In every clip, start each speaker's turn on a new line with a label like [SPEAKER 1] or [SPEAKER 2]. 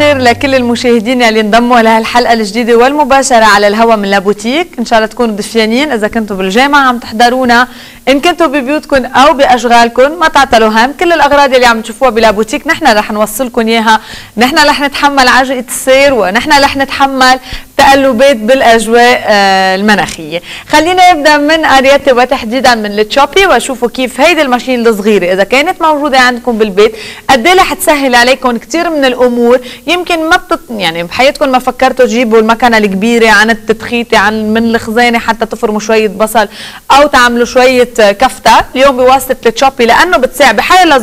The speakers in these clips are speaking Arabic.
[SPEAKER 1] الخير لكل المشاهدين اللي انضموا لهالحلقة الجديدة والمباشرة على الهواء من La Boutique إن شاء الله تكونوا دفيانين إذا كنتوا بالجامعة عم تحضرونا إن كنتوا ببيوتكم أو باشغالكم ما تعطلوا هم كل الأغراض اللي عم تشوفوها ب La Boutique نحن رح نوصلكم إياها. نحن رح نتحمل عجقة السير ونحن رح نتحمل تقلبات بالأجواء آه، المناخية. خلينا نبدأ من Ariete وتحديدا من ال Choppy وشوفوا كيف هيدي ال machine الصغيرة إذا كانت موجودة عندكم بالبيت قد إيه رح تسهل عليكم كثير من الأمور. يمكن ما بتط... يعني بحياتكم ما فكرتوا تجيبوا المكنة الكبيرة عن التتخيتة عن من الخزانة حتى تفرموا شوية بصل أو تعملوا شوية كفته اليوم بواسطة ال Choppy لأنه بتساع بحيالله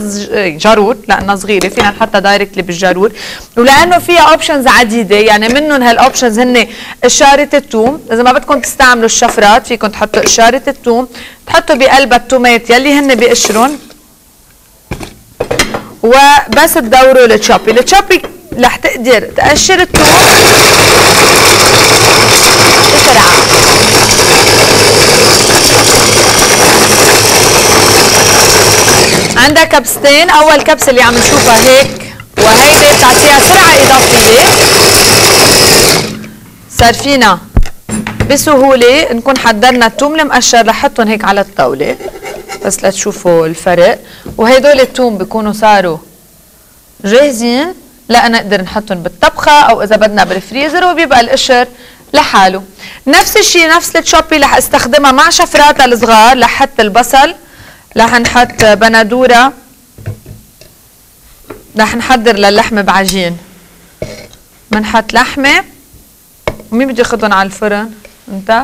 [SPEAKER 1] جارور لانها صغيرة فينا نحطها directly بالجارور ولأنه فيها options عديدة يعني منهم هال options هن قشارة الثوم إذا ما بدكم تستعملوا الشفرات فيكم تحطوا قشارة الثوم تحطوا بقلبها التومات يلي هن بقشرهم وبس تدوروا التشوبي التشوبي رح تقدر تقشر الثوم بسرعة. عندها كبستين أول كبسه اللي عم نشوفها هيك وهيدي بتعطيها سرعة إضافية. صار فينا بسهولة. نكون حضرنا الثوم المقشر لحطهم هيك على الطاولة بس لتشوفوا الفرق. وهدول الثوم بيكونوا صاروا جاهزين لا نقدر نحطهم بالطبخة أو إذا بدنا بالفريزر وبيبقى القشر لحاله. نفس الشيء نفس التشوبي رح أستخدمها مع شفراتها الصغار لحط البصل. رح نحط بندورة. رح نحضر للحمة بعجين. بنحط لحمة. ومين بده ياخذهم على الفرن؟ انت؟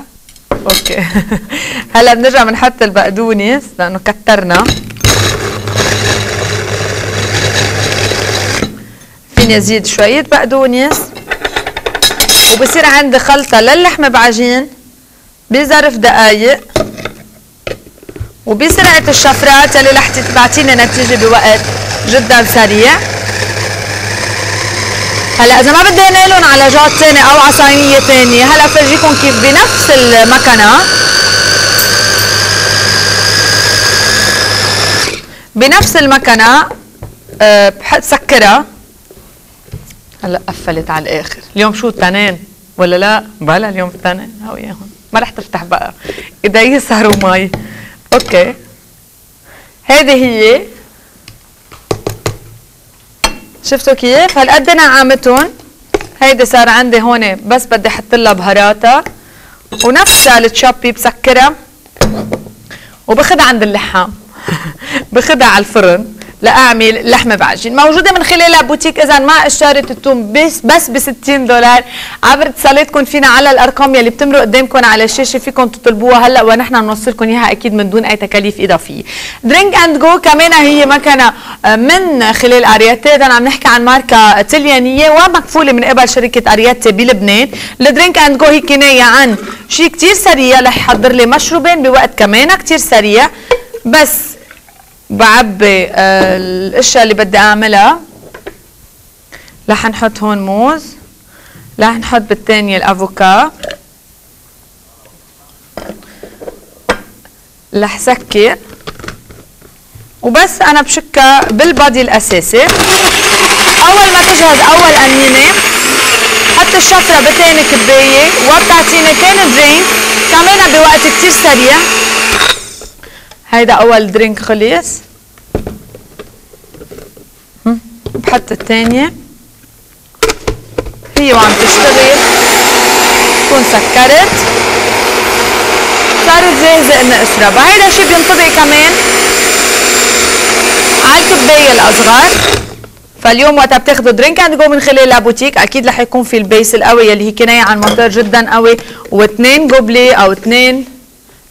[SPEAKER 1] أوكي. هلا بنرجع بنحط البقدونس لأنه كترنا. فيني أزيد شوية بقدونس. وبصير عندي خلطة للحمة بعجين. بظرف دقايق. وبسرعة الشفرات اللي رح تعطينا نتيجة بوقت جدا سريع. هلا إذا ما بدي انقلهم على جات ثاني أو على صينيه ثانية هلا فرجيكم كيف بنفس المكنة. بنفس المكنة أه بحط سكرها هلا قفلت على الآخر. اليوم شو التنين ولا لا؟ بلا اليوم التنين هو اياهم ما رح تفتح بقى. إيدي صاروا مي. okay. هذه هي. شفتوا كيف؟ هالقد نعمتهم هيدي صار عندي هون بس بدي أحط لها بهاراتها ونفسها ال Choppy بسكرها وباخذها عند اللحام. باخذها على الفرن. لأعمل لحمه بعجين. موجودة من خلال La Boutique. اذا مع قشارة التوم بس بس ب 60 دولار. عبر اتصالاتكم فينا على الأرقام يلي بتمرق قدامكم على الشاشة. فيكم تطلبوها هلأ ونحن بنوصلكم إياها أكيد من دون أي تكاليف إضافية. Drink and Go كمان هي مكنه من خلال Ariete اذا عم نحكي عن ماركة طليانيه ومكفوله من قبل شركة Ariete بلبنان. ال Drink and Go هي كناية عن شيء كثير سريع. رح يحضر لي مشروبين بوقت كمان كثير سريع. بس بعبي آه، الأشياء اللي بدي أعملها. رح نحط هون موز رح نحط بالثانية الأفوكا. رح سكر. وبس أنا بشكها بالبادي الأساسي. أول ما تجهز أول قنينه حط الشفرة بثاني كباية وبتعطيني ثاني درينك كمان بوقت كثير سريع. هيدا أول درينك خلص. بحط الثانية هي وعم تشتغل تكون سكرت. صارت جاهزة إني أشربها. هيدا الشي بينطبق كمان. على الكباية الأصغر. فاليوم وقتها بتاخذوا Drink and Go من خلال La Boutique أكيد رح يكون في ال base القوي اللي هي كناية عن موتور جدا قوي. واثنين gobelets أو اثنين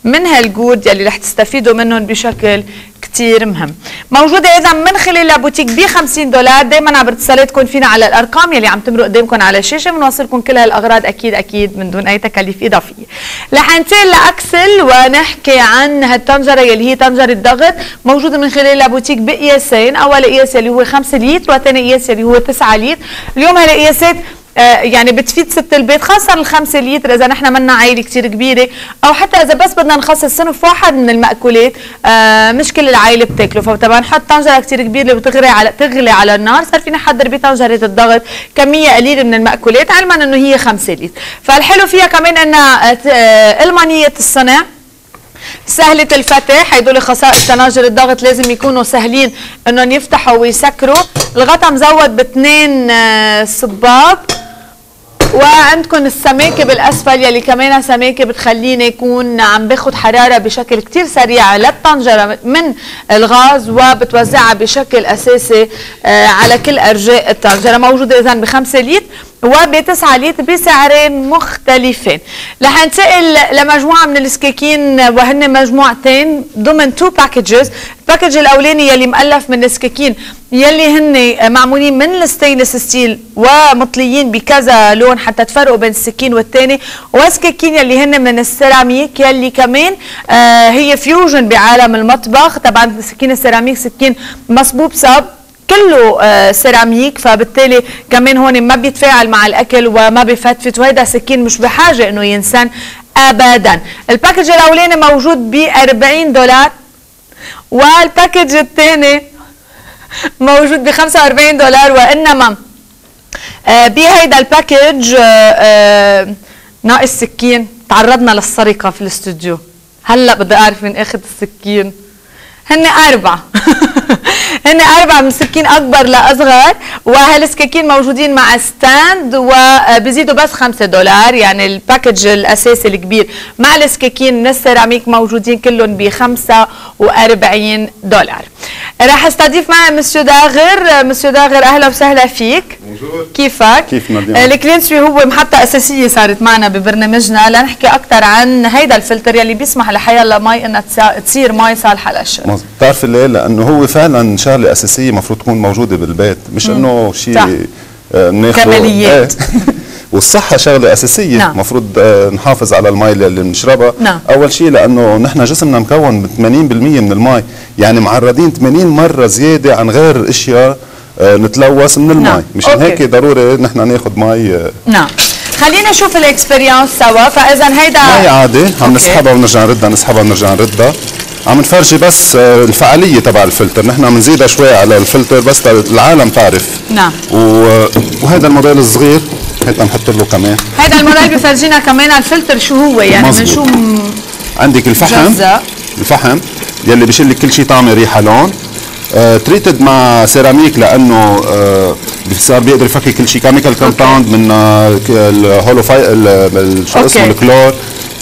[SPEAKER 1] من هالجود يلي رح تستفيدوا منهم بشكل كتير مهم. موجودة إذا من خلال La Boutique ب 50 دولار دايما عبر اتصالاتكم فينا على الأرقام يلي عم تمرق قدامكم على الشاشة بنوصلكم كل هالأغراض أكيد أكيد من دون أي تكاليف إضافية. رح ننتقل لأكسل ونحكي عن هالطنجرة يلي هي طنجرة ضغط موجودة من خلال La Boutique بقياسين أول قياس اللي هو 5 لتر وثاني قياس اللي هو 9 لتر اليوم هالقياسات يعني بتفيد ست البيت خاصة الخمسة لتر إذا نحن منا عائلة كتير كبيرة أو حتى إذا بس بدنا نخصص صنف واحد من المأكولات آه، مش كل العائلة بتاكله. فطبعا نحط طنجرة كتير كبيرة اللي على تغلي على النار صار فينا نحضر بطنجرة الضغط كمية قليلة من المأكولات علما إنه هي خمسة لتر. فالحلو فيها كمان إنها آه، ألمانية الصنع سهلة الفتح هدول خصائص تناجر الضغط لازم يكونوا سهلين إنهم يفتحوا ويسكروا. الغطا مزود باثنين صباط. وعندكم السماكة بالأسفل يلي كمان سماكة بتخليني يكون عم باخذ حرارة بشكل كتير سريع للطنجره من الغاز وبتوزعها بشكل أساسي آه، على كل أرجاء الطنجرة موجودة اذا ب 5 لتر وبتسعة لتر بسعرين مختلفين. رح ننتقل لمجموعة من السكاكين وهن مجموعتين ضمن two packages ال package الأولاني يلي مؤلف من السكاكين يلي هن معمولين من ال stainless steel ومطليين بكذا لون حتى تفرقوا بين السكين والثاني وسكاكين يلي هن من السيراميك يلي كمان آه هي fusion بعالم المطبخ. طبعا سكين السيراميك سكين مصبوب صب كله آه سيراميك. فبالتالي كمان هون ما بيتفاعل مع الأكل وما بيفتفت وهيدا سكين مش بحاجة إنه ينسن ابدا. ال package الأولاني موجود ب 40 دولار. وال package الثاني موجود ب 45 دولار وإنما بهيدا ال package آه آه ناقص سكين. تعرضنا للسرقة في الاستوديو. هلأ بدي أعرف مين أخذ السكين. هن أربعة. هن أربع من السكين أكبر لأصغر وهالسكاكين موجودين مع stand وبزيدوا بس 5 دولار. يعني ال package الأساسي الكبير مع السكاكين من السيراميك موجودين كلهم ب 45 دولار. راح استضيف معي مسيو داغر مسيو داغر أهلا وسهلا فيك
[SPEAKER 2] موجود
[SPEAKER 1] كيفك؟
[SPEAKER 2] كيف مدينة؟
[SPEAKER 1] آه، ال Cleansui هو محطة أساسية صارت معنا ببرنامجنا لنحكي أكثر عن هيدا الفلتر يلي بيسمح لحيالله مي إنها تسا- تصير مي صالحة للشرب
[SPEAKER 2] مظبوط بتعرفي ليه؟ لأنه هو فعلا شغلة أساسية المفروض تكون موجودة بالبيت مش
[SPEAKER 1] إنه.
[SPEAKER 2] شيء
[SPEAKER 1] كماليات.
[SPEAKER 2] إيه. والصحة شغلة أساسية
[SPEAKER 1] نعم.
[SPEAKER 2] المفروض آه، نحافظ على المي اللي بنشربها
[SPEAKER 1] نعم.
[SPEAKER 2] أول شيء لأنه نحن جسمنا مكون من 80% من المي يعني معرضين 80 مرة زيادة عن غير أشياء آه، نتلوث من المي
[SPEAKER 1] نعم.
[SPEAKER 2] مشان. هيك ضروري نحن ناخذ مي آه،
[SPEAKER 1] نعم خلينا نشوف ال experience سوا فإذا هيدا
[SPEAKER 2] مي عادي عم. نسحبها ونرجع نردها نسحبها ونرجع نردها عم نفرجي بس آه، الفعالية تبع الفلتر. نحن عم نزيدها شوي على الفلتر بس العالم تعرف.
[SPEAKER 1] نعم.
[SPEAKER 2] و- وهذا الموديل الصغير هيك نحط له كمان.
[SPEAKER 1] هيدا الموديل بفرجينا كمان الفلتر شو هو يعني من. شو م-
[SPEAKER 2] عندك الفحم.
[SPEAKER 1] مجزأ.
[SPEAKER 2] الفحم يلي بيشيل لك كل شيء طعمة ريحة لون. آه treated مع سيراميك لأنه آه صار بيقدر يفكك كل شيء chemical compound من آه اللي هو شو. اسمه الكلور.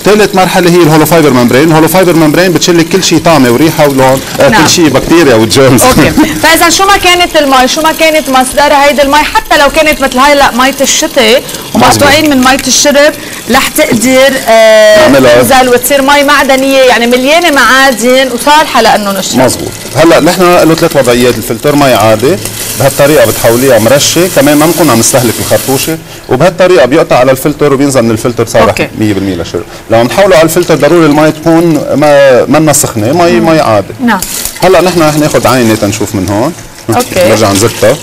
[SPEAKER 2] ثالث مرحلة هي ال hollow fiber membrane، ال hollow fiber membrane بتشيل لك كل شيء طعمة وريحة ولون، آه
[SPEAKER 1] نعم.
[SPEAKER 2] كل شيء بكتيريا و
[SPEAKER 1] germs okay. فإذا شو ما كانت المي شو ما كانت مصدرها هيدي المي حتى لو كانت مثل هاي مية الشتاء ومقطوعين من مية الشرب رح تقدر آه. تنزل وتصير مي معدنية يعني مليانة معادن وصالحة لأنه نشرب.
[SPEAKER 2] مزبوط. هلأ نحن له ثلاث وضعيات الفلتر مي عادي بهالطريقة بتحوليها مرشة كمان ما بنكون عم نستهلك الخرطوشة وبهالطريقة بيقطع على الفلتر وبينزل من الفلتر صالح
[SPEAKER 1] okay.
[SPEAKER 2] 100% للشرب لو نحوله على الفلتر ضروري المي تكون ما منا سخنة مي مي عادي.
[SPEAKER 1] نعم.
[SPEAKER 2] هلأ نحن رح ناخذ عينة تنشوف من هون.
[SPEAKER 1] okay.
[SPEAKER 2] نرجع نزتها.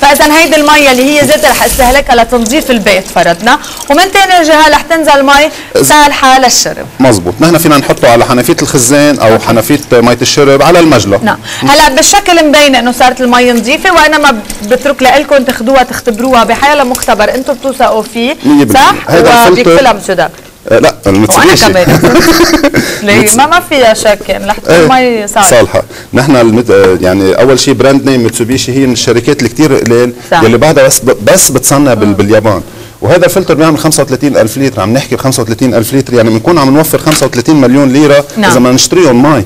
[SPEAKER 1] فإذا هيدي المي اللي هي زيت رح أستهلكها لتنظيف البيت فرضنا. ومن ثاني جهه رح تنزل مي صالحه للشرب
[SPEAKER 2] مزبوط. نحن فينا نحطه على حنفية الخزان أو حنفية مية الشرب على المجلى
[SPEAKER 1] نعم. هلا بالشكل مبين إنه صارت المي نظيفة وإنما بترك لكم تاخذوها تختبروها بحيالله مختبر أنتم بتوثقوا فيه. صح؟
[SPEAKER 2] هيدا الفلتر- آه لا
[SPEAKER 1] وأنا
[SPEAKER 2] المتسوبيشي
[SPEAKER 1] كمان. ليه؟ ما ما فيها شك يعني رح تكون مي
[SPEAKER 2] إيه
[SPEAKER 1] صالحة.
[SPEAKER 2] صالحه نحن المت... آه، يعني أول شيء brand name ميتسوبيشي هي من الشركات اللي كثير قليل. يلي بعدها بس بس بتصنع بال... باليابان. وهذا الفلتر بيعمل 35 ألف لتر عم نحكي ب 35 ألف لتر يعني بنكون عم نوفر 35 مليون ليرة
[SPEAKER 1] نعم.
[SPEAKER 2] إذا ما نشتريهم مي.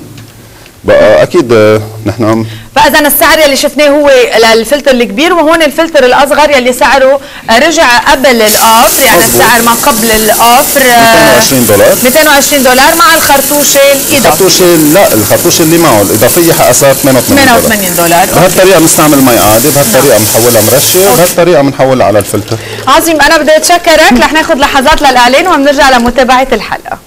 [SPEAKER 2] بقى أكيد آه، نحن
[SPEAKER 1] فإذا السعر يلي شفناه هو للفلتر الكبير وهون الفلتر الأصغر يلي سعره رجع قبل الأوفر يعني
[SPEAKER 2] مظبوط.
[SPEAKER 1] السعر ما قبل الأوفر آه،
[SPEAKER 2] 220 دولار.
[SPEAKER 1] 220 دولار مع الخرطوشه الاضافيه
[SPEAKER 2] الخرطوشة لا الخرطوشة اللي معه الإضافية حقها 88 دولار.
[SPEAKER 1] 88 دولار.
[SPEAKER 2] بهالطريقة بنستعمل مي عادي بهالطريقة بنحولها مرشة وبهالطريقة بنحولها على الفلتر.
[SPEAKER 1] عظيم أنا بدي أتشكرك رح ناخذ لحظات للإعلان وبنرجع لمتابعة الحلقة.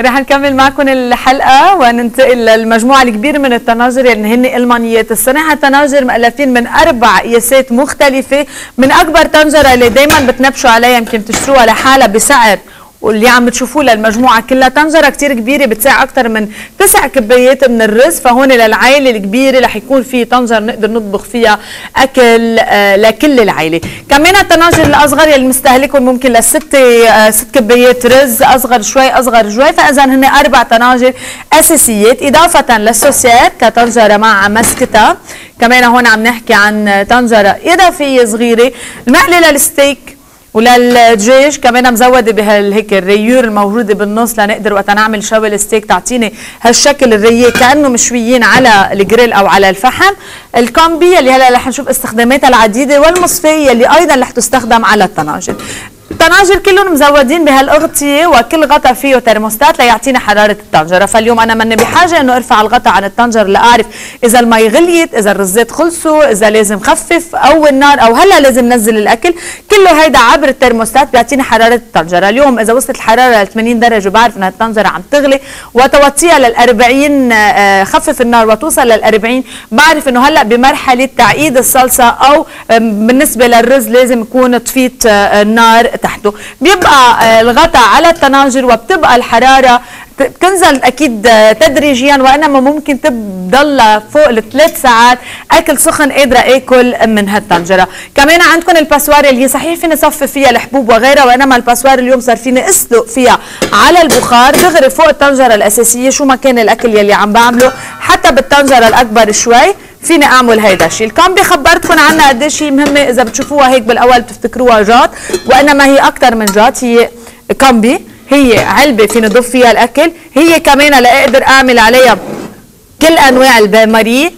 [SPEAKER 1] رح نكمل معكم الحلقة وننتقل للمجموعة الكبيرة من التناجر اللي هن المانيات الصناعة التناجر مؤلفين من أربع قياسات مختلفة من أكبر طنجرة اللي دايما بتنبشوا عليها يمكن تشتروها لحالها بسعر واللي عم تشوفوه للمجموعة كلها طنجره كثير كبيرة بتساع أكثر من تسع كبايات من الرز فهون للعائلة الكبيرة رح يكون في طنجره نقدر نطبخ فيها أكل آه لكل العائلة. كمان الطناجر الأصغر يلي مستهلكهم ممكن لست آه ست كبايات رز أصغر شوي أصغر شوي فاذا هن أربع طناجر أساسيات إضافة للسوسيات كطنجره مع مسكتها. كمان هون عم نحكي عن طنجره إضافية صغيرة المقله للستيك وللدجاج كمان مزودة بهالهيك ال rayures الموجودة بالنص لنقدر وقت نعمل شوي الستيك. تعطيني هالشكل ال rayé كأنه مشويين على الجريل أو على الفحم. ال combi اللي هلا رح نشوف استخداماتها العديدة والمصفية اللي أيضا رح تستخدم على الطناجر. الطناجر كلهم مزودين بهالأغطية وكل غطا فيه ترموستات ليعطينا حرارة الطنجرة. فاليوم أنا ماني بحاجة إنه أرفع الغطا عن الطنجره لأعرف إذا المي غليت إذا الرزات خلصوا إذا لازم خفف أو النار أو هلأ لازم نزل الأكل. كله هيدا عبر الترموستات بيعطيني حرارة الطنجرة. اليوم إذا وصلت الحرارة ل 80 درجة بعرف إنها الطنجرة عم تغلي وتوطيها لل 40 آه، خفف النار وتوصل لل 40 بعرف إنه هلأ بمرحلة تعقيد الصلصة أو بالنسبة للرز لازم يكون طفيت آه، النار تحته. بيبقى آه، الغطاء على الطناجر وبتبقى الحرارة بتنزل أكيد تدريجيا وإنما ممكن تضل فوق الثلاث ساعات. أكل سخن قادره آكل من هالطنجرة. كمان عندكم ال passoire اللي صحيح فيني صفي فيها الحبوب وغيرها وإنما ال passoire اليوم صار فيني أسلق فيها على البخار. دغري فوق الطنجرة الأساسية شو ما كان الأكل يلي عم بعمله. حتى بالطنجرة الأكبر شوي فيني أعمل هيدا الشيء ال combi خبرتكم عنها قديش هي مهمة إذا بتشوفوها هيك بالأول بتفتكروها جات وإنما هي أكثر من جات هي combi هي علبة فيني اضيف فيها الأكل هي كمان لاقدر أعمل عليها كل أنواع ال bain-marie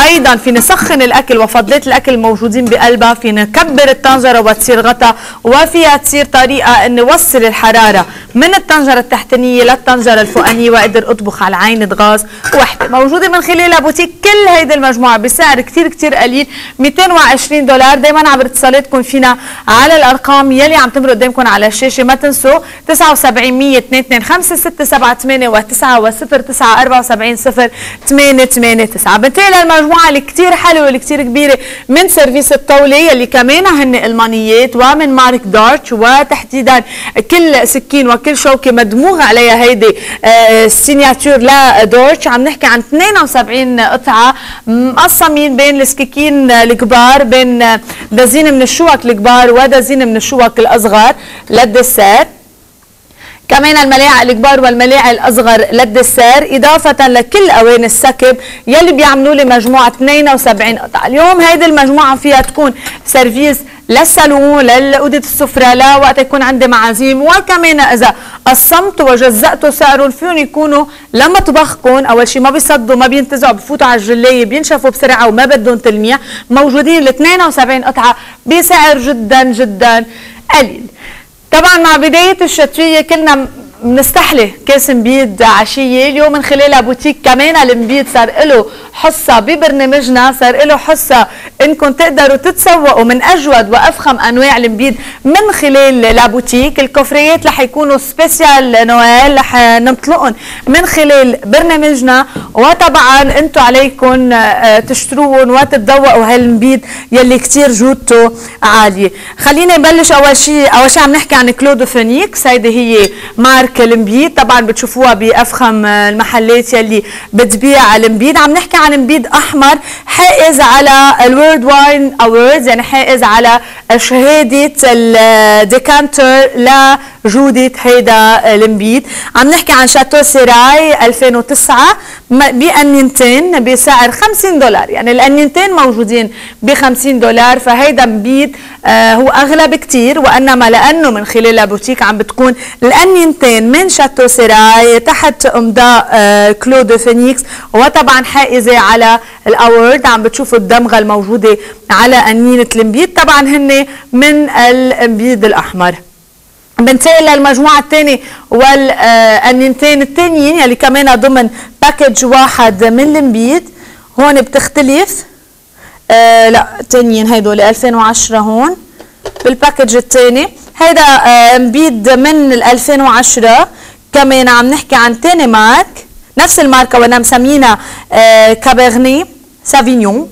[SPEAKER 1] أيضا فينا نسخن الأكل وفضلات الأكل الموجودين بقلبها فينا نكبر الطنجره وتصير غطا وفيها تصير طريقة اني وصل الحرارة من الطنجره التحتانيه للطنجره الفوقانية وأقدر أطبخ على عينة غاز وحدة. موجودة من خلال La Boutique كل هيدي المجموعة بسعر كثير كثير قليل 220 دولار. دائما عبر اتصالاتكم فينا على الأرقام يلي عم تمر قدامكم على الشاشة. ما تنسوا 79 100 225 678 و 9 و 0 9 74 0 8 8 9 بنتقل للمجموعه المجموعه اللي كثير حلوة واللي كثير كبيرة من service الطاولة يلي كمان هن ألمانيات ومن marque دارتش وتحديدا كل سكين وكل شوكة مدموغ عليها هيدي آه سيناتور لدورتش عم نحكي عن 72 قطعة مقسمين بين السكاكين الكبار بين دزين من الشوك الكبار ودزين من الشوك الأصغر لل dessert كمان الملاعق الكبار والملاعق الأصغر لل dessert إضافة لكل اواني السكب يلي بيعملوا لي مجموعة 72 قطعة. اليوم هيدي المجموعة فيها تكون service للصالون للاوضه السفرة لوقت يكون عندي معازيم وكمان إذا قسمت وجزأته سعرهم فيهم يكونوا لمطبخكم أول شيء ما بيصدوا ما بينتزعوا بفوتوا على الجلايه بينشفوا بسرعة وما بدهم تلميع. موجودين ال 72 قطعة بسعر جدا جدا قليل. طبعا مع بداية الشتوية كلنا بنستحلي كاس نبيد عشية. اليوم من خلال La Boutique كمان النبيد صار له حصة ببرنامجنا صار له حصة إنكم تقدروا تتسوقوا من أجود وأفخم أنواع النبيد من خلال La Boutique ال coffret يات رح يكونوا spécial Noël رح نطلقهم من خلال برنامجنا. وطبعا أنتم عليكم آه، تشتروهم وتتذوقوا هالمبيد يلي كثير جودته عالية. خلينا نبلش أول شيء أول شيء عم نحكي عن كلودو فينيكس هيدي هي مارك النبيد. طبعا بتشوفوها بأفخم المحلات يلي بتبيع النبيد. عم نحكي عن نبيد أحمر حائز على ال World Wine Awards يعني حائز على شهادة ال Decanter لجوده هيدا النبيد عم نحكي عن Château Syrah 2009 بأنينتين بسعر 50 دولار. يعني الأنينتين موجودين ب 50 دولار فهيدا نبيد آه هو أغلى بكتير وإنما لأنه من خلال La Boutique عم بتكون الأنينتين من Château Syrah تحت إمضاء آه كلود فينيكس. وطبعا حائزة على ال award عم بتشوفوا الدمغة الموجودة على أنينة النبيد طبعا هن من النبيد الأحمر. بنتقل للمجموعة الثانية والأنينتين الثانيين يلي كمان ضمن package واحد من النبيد هون بتختلف. آه لا تانيين هيدول 2010 هون بال package الثاني. هيدا آه نبيد من ال 2010 كمان عم نحكي عن تاني marque نفس الماركة وأنا مسمينا آه Cabernet سافينيون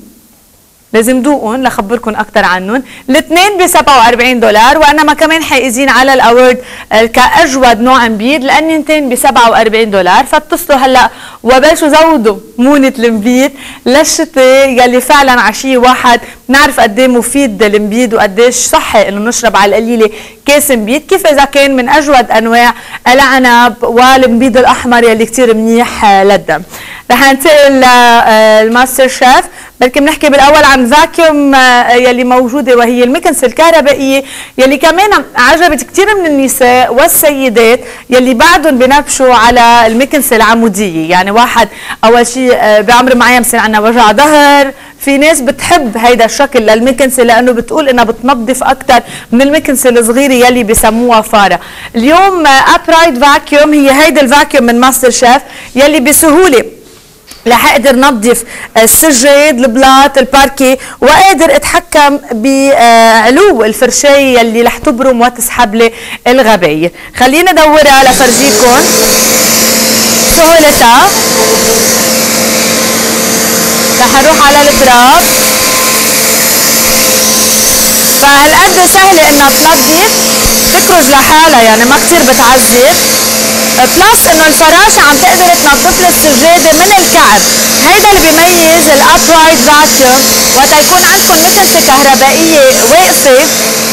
[SPEAKER 1] لازم دوقهم لخبركم أكثر عنهم الاثنين ب 47 دولار وأنا كمان حائزين على الأورد كأجود نوع مبيد لانينتين ب 47 دولار. فاتصلوا هلأ وبلشوا زودوا مونة المبيد. للشتاء يلي فعلا عشية واحد. بنعرف قد إيه مفيد المبيد وقديش صحي إنه نشرب على القليلة كاس مبيد. كيف إذا كان من أجود أنواع العنب والمبيد الأحمر يلي كثير منيح للدم. رح ننتقل للماستر شيف. بلكي بنحكي بالأول عن vacuum آه، يلي موجودة وهي المكنسة الكهربائية يلي كمان عجبت كثير من النساء والسيدات يلي بعدهم بنبشوا على المكنسة العمودية. يعني واحد أول شيء آه، بعمر معين بصير عندنا وجع ظهر. في ناس بتحب هيدا الشكل للمكنسة لأنه بتقول إنها بتنظف أكثر من المكنسة الصغيرة يلي بسموها فاره اليوم upright آه، vacuum هي هيدا ال vacuum من ماستر شيف يلي بسهولة رح أقدر نظف السجاد البلاط الباركي واقدر أتحكم بعلو الفرشايه اللي رح تبرم وتسحب لي الغبايه خلينا ادورها لفرجيكم سهولتها رح أروح على التراب فهالقد سهله انها تنظف. تكرج لحالها يعني ما كثير بتعذب. plus إنه الفراشه عم تقدر تنظف لي السجادة من الكعب. هيدا اللي بيميز ال upright vacuum وقت يكون عندكم مكنسه كهربائية واقفة.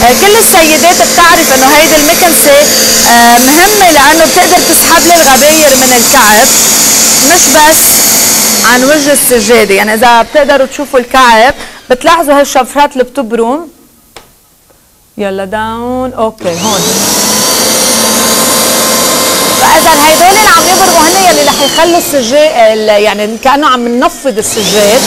[SPEAKER 1] آه، كل السيدات بتعرف إنه هيدي المكنسه آه، مهمه لأنه بتقدر تسحب لي الغباير من الكعب. مش بس عن وجه السجادة. يعني إذا بتقدروا تشوفوا الكعب بتلاحظوا هالشفرات اللي بتبرم. يلا down okay هون. فإذا اللي عم يبرموا هن يلي رح يخلوا السجاد يعني كأنه عم ننفض السجاد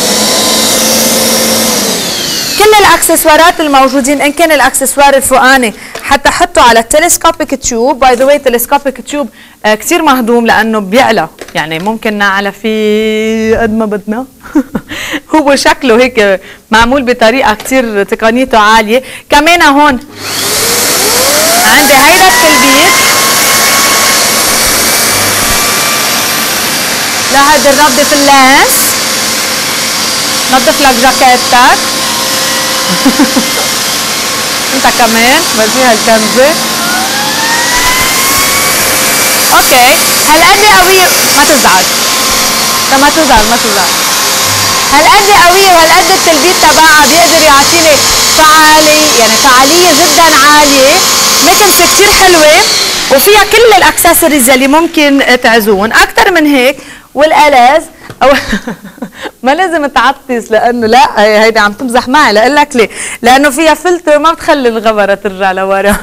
[SPEAKER 1] كل ال accessoires الموجودين إن كان ال accessoire الفوقاني حتى حطه على ال telescopic tube. by the way telescopic tube كثير مهضوم لأنه بيعلى. يعني ممكن نعلى فيه قد ما بدنا. هو شكله هيك معمول بطريقة كثير تقنيته عالية. كمان هون عندي هيدا التلبيس لهيدي نظف اللانس نظف لك جاكيتك. انت كمان بزيها الكنزة. أوكي هالقد قوية ما تزعل. ما تزعل ما تزعل. هالقد قوية وهالقد التلبيت تبعها بيقدر يعطيني فعالية يعني فعالية جدا عالية. مكنسة كتير حلوة وفيها كل الأكسسوارز اللي ممكن تعزون. أكثر من هيك والالذ أو ما لازم تعطس لأنه لا هيدي عم تمزح معي لاقول لك ليه لأنه فيها فلتر ما بتخلي الغبرة ترجع لورا.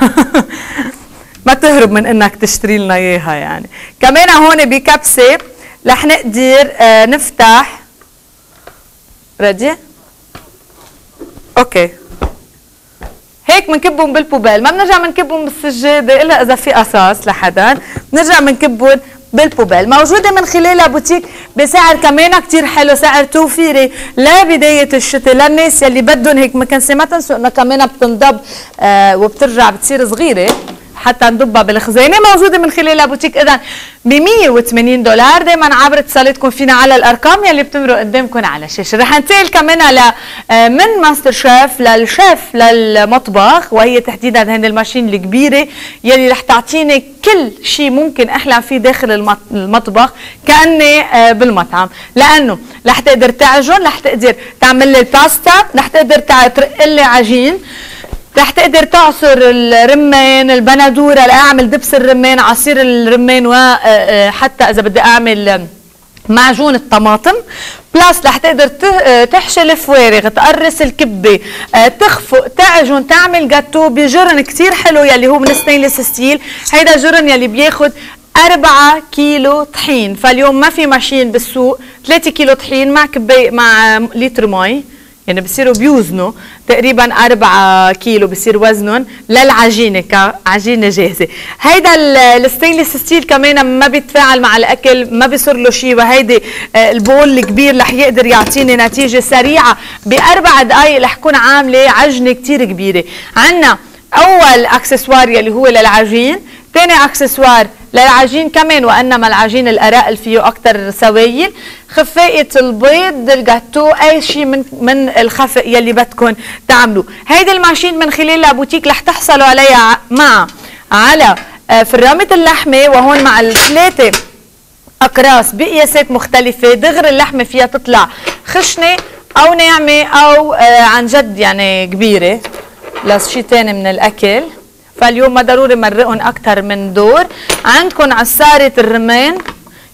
[SPEAKER 1] ما تهرب من إنك تشتري لنا إياها يعني. كمان هون بكبسة رح نقدر آه، نفتح. ready okay. هيك بنكبهم بال poubelle ما بنرجع بنكبهم بالسجادة إلا إذا في قصاص لحدا. بنرجع بنكبهم بال poubelle. موجودة من خلالها بوتيك بسعر كمان كتير حلو سعر توفيري. لبداية الشتاء للناس يلي بدهم هيك مكنسة ما تنسوا انها كمان بتنضب آه وبترجع بتصير صغيرة. حتى نضبها بالخزانه موجودة من خلال بوتيك اذا ب 180 دولار دائما عبر اتصالاتكم فينا على الأرقام يلي بتمرق قدامكم على الشاشة. رح ننتقل كمان على آه، من ماستر شيف للشيف للمطبخ وهي تحديدا هذه ال machine الكبيرة يلي رح تعطيني كل شيء ممكن أحلم فيه داخل المطبخ كأني آه، بالمطعم. لأنه رح تقدر تعجن رح تقدر تعمل لي الباستا رح تقدر ترق لي عجين. رح تقدر تعصر الرمان البندورة لاعمل دبس الرمان عصير الرمان وحتى آه، إذا بدي أعمل معجون الطماطم. plus رح تقدر آه، تحشي الفوارغ تقرص الكبة آه، تخفق تعجن تعمل جاتو بجرن كثير حلو يلي هو من stainless steel هيدا جرن يلي بياخد 4 كيلو طحين. فاليوم ما في machine بالسوق 3 كيلو طحين مع كباية مع لتر مي. يعني بصيروا بيوزنوا تقريبا 4 كيلو بصير وزنهم للعجينة كعجينة جاهزة. هيدا ال stainless steel كمان ما بيتفاعل مع الأكل ما بيصير له شيء وهيدي آه، ال bowl الكبير رح يقدر يعطيني نتيجة سريعة. بأربع دقائق رح كون عاملة عجنة كثير كبيرة. عندنا أول accessoire يلي هو للعجين ثاني accessoire للعجين كمان وإنما العجين الأرق يلي فيه أكثر سوائل. خفاقة البيض الجاتو أي شيء من من الخفق يلي بدكم تعملوه هيدي ال machine من خلال La Boutique رح تحصلوا عليها مع على آه، فرامة اللحمة وهون مع الثلاثة أقراص بقياسات مختلفة. دغري اللحمة فيها تطلع خشنة أو ناعمة أو آه عن جد يعني كبيرة. لشيء ثاني من الأكل. فاليوم ما ضروري مرقهم أكثر من دور. عندكم عصاره الرمان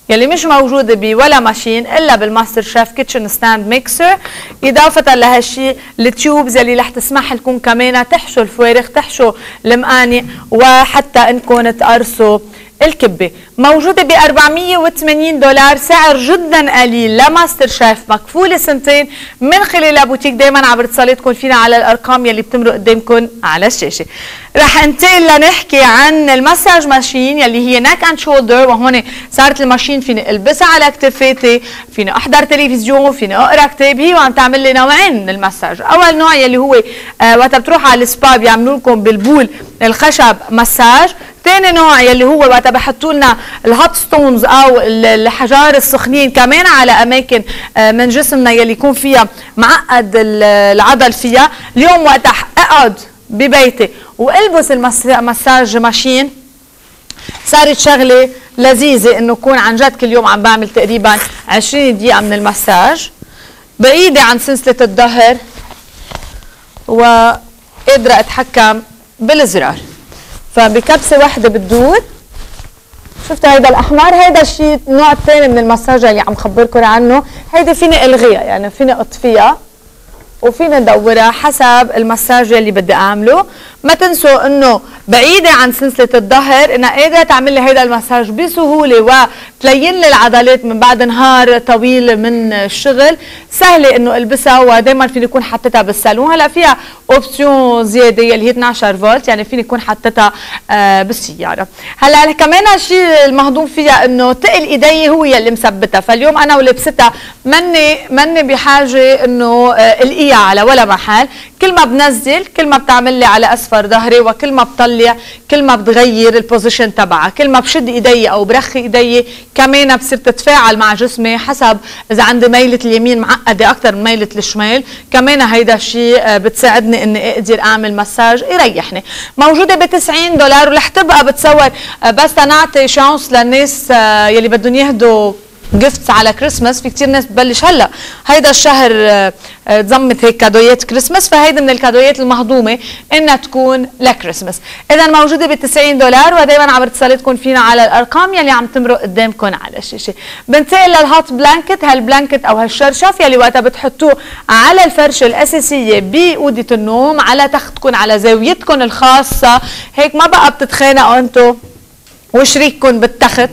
[SPEAKER 1] يلي مش موجودة بولا machine إلا بالماستر شيف kitchen stand mixer. إضافة لهالشيء ال tubes يلي رح تسمح لكم كمان تحشوا الفوارغ تحشوا المقاني وحتى انكم تقرصوا الكبة. موجودة ب 480 دولار سعر جدا قليل لماستر شيف مكفولة سنتين. من خلال بوتيك دايما عبر اتصالاتكم فينا على الأرقام يلي بتمرق قدامكم على الشاشة. رح انتقل لنحكي عن ال massage machine يلي هي neck and shoulder وهون صارت ال machine فيني ألبسها على كتفاتي فيني أحضر تلفزيون فيني أقرأ كتاب هي وعم تعمل لي نوعين من المساج. أول نوع يلي هو آه وقت بتروح على السبا بيعملوا لكم بالبول الخشب مساج. ثاني نوع يلي هو وقت بحطوا لنا ال hot stones أو الحجار السخنين كمان على أماكن آه، من جسمنا يلي يكون فيها معقد العضل فيها. اليوم وقت أقعد ببيتي وألبس المساج ماشين صارت شغلة لذيذة إنه أكون عن جد كل يوم عم بعمل تقريبا 20 دقيقة من المساج. بايدي عن سلسلة الظهر وقادرة أتحكم بالزرار. فبكبسة واحدة بتدور. شفت هيدا الأحمر؟ هيدا الشيء النوع الثاني من المساج اللي عم خبركم عنه. هيدي فيني ألغيها يعني فيني أطفيها. وفينا ندورها حسب المساج اللي بدي أعمله. ما تنسوا إنه بعيدة عن سلسلة الظهر إنها قادرة تعمل لي هيدا المساج بسهولة وتلين لي العضلات من بعد نهار طويل من الشغل. سهلة إنه ألبسها ودائما فيني اكون حطيتها بالصالون. هلأ فيها option زيادة اللي هي 12 فولت يعني فيني اكون حطيتها آه بالسيارة. هلأ كمان الشيء المهضوم فيها إنه تقل إيدي هو يلي مثبتها. فاليوم أنا ولبستها مني مني بحاجة إنه آه القيها على ولا محل كل ما بنزل كل ما بتعمل لي على اسفل ظهري وكل ما بطلع كل ما بتغير ال position تبعها. كل ما بشد إيدي أو برخي إيدي كمان بصير تتفاعل مع جسمي حسب إذا عندي ميلة اليمين معقدة أكثر من ميلة الشمال. كمان هيدا الشيء آه، بتساعدني إني أقدر أعمل مساج يريحني. موجودة ب 90 دولار ورح تبقى بتصور. آه، بس تنعطي chance للناس آه، يلي بدهم يهدوا gifts على كريسماس في كثير ناس ببلش هلا. هيدا الشهر آه، آه، تزمت هيك كادويات كريسماس فهيدا من الكادويات المهضومة إنها تكون لكريسماس إذا موجودة ب 90 دولار ودائما عم اتصالاتكم فينا على الأرقام يلي عم تمرق قدامكم على الشاشه بنتقل لل hot blanket هال blanket أو هالشرشف يلي وقتها بتحطوه على الفرشة الأساسية بأوضة النوم على تختكم على زاويتكم الخاصة. هيك ما بقى بتتخانقوا أنتم وشريككم بالتخت.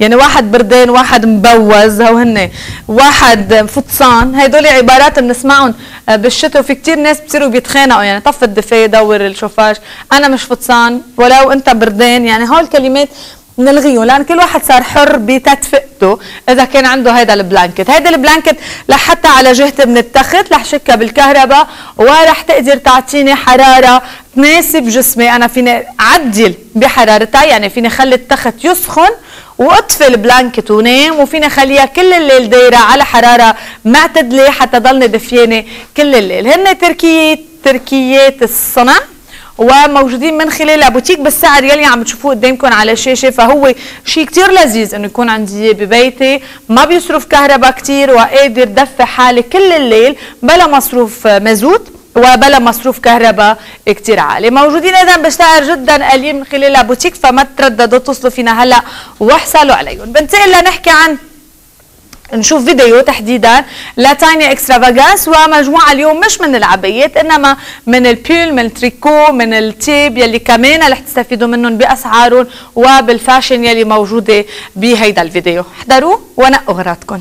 [SPEAKER 1] يعني واحد بردان واحد مبوز هو هن. واحد فطسان. هدول عبارات بنسمعهم آه، بالشتاء وفي كتير ناس بصيروا بيتخانقوا. يعني طف الدفاية دور الشوفاج أنا مش فطسان ولو أنت بردان يعني هول الكلمات نلغيهم لأن كل واحد صار حر بتدفئته إذا كان عنده هيدا ال blanket. هيدا ال blanket لحتى على جهتي من التخت رح شكها بالكهرباء ورح تقدر تعطيني حرارة تناسب جسمي. أنا فيني أعدل بحرارتها يعني فيني خلي التخت يسخن وأطفي ال blanket ونام وفينا خليها كل الليل دايرة على حرارة معتدله حتى ضلني دفيانة كل الليل. هن تركيات تركيات الصنع وموجودين من خلال بوتيك بالسعر يلي عم تشوفوه قدامكم على الشاشة فهو شيء كثير لذيذ إنه يكون عندي ببيتي ما بيصرف كهرباء كثير وقادر دفي حالي كل الليل بلا مصروف مازوت وبلا مصروف كهرباء كتير عالي موجودين اذا بسعر جدا قليل من خلال بوتيك فما ترددوا اتصلوا فينا هلا واحصلوا عليهم. بنتقل لنحكي عن نشوف فيديو تحديدا ل Tiny Extravagance ومجموعة اليوم مش من العبايات إنما من ال pull من التريكو من التياب يلي كمان رح تستفيدوا منهم بأسعارهم وبال fashion يلي موجودة بهيدا الفيديو. احضروا ونقوا غراضكم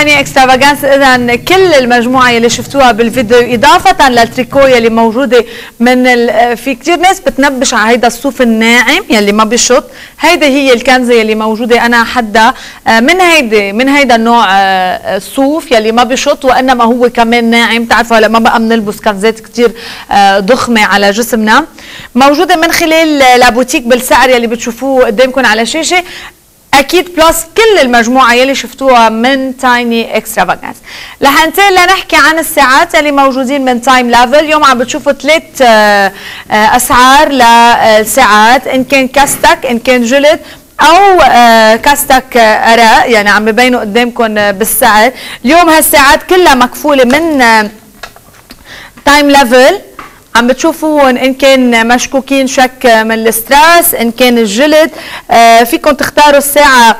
[SPEAKER 1] من Tiny Extravagance اذا كل المجموعة يلي شفتوها بالفيديو إضافة للتريكو يلي موجودة من في كثير ناس بتنبش على هيدا الصوف الناعم يلي ما بيشط. هيدي هي الكنزة يلي موجودة أنا حدا. آه، من هيدي من هيدا النوع الصوف يلي ما بيشط وإنما هو كمان ناعم. بتعرفوا هلا ما بقى بنلبس كنزات كثير ضخمة على جسمنا. موجودة من خلال La Boutique بالسعر يلي بتشوفوه قدامكم على الشاشه أكيد plus كل المجموعة يلي شفتوها من Tiny Extravagance رح ننتقل لنحكي عن الساعات يلي موجودين من Time Level اليوم عم بتشوفوا ثلاث آه، آه، أسعار للساعات إن كان كاستك إن كان جلد أو آه، كاستك أراء يعني عم ببينوا قدامكم بالسعر. اليوم هالساعات كلها مكفولة من Time Level عم بتشوفوهم إن كان مشكوكين شك من ال strass إن كان الجلد. آه فيكم تختاروا الساعة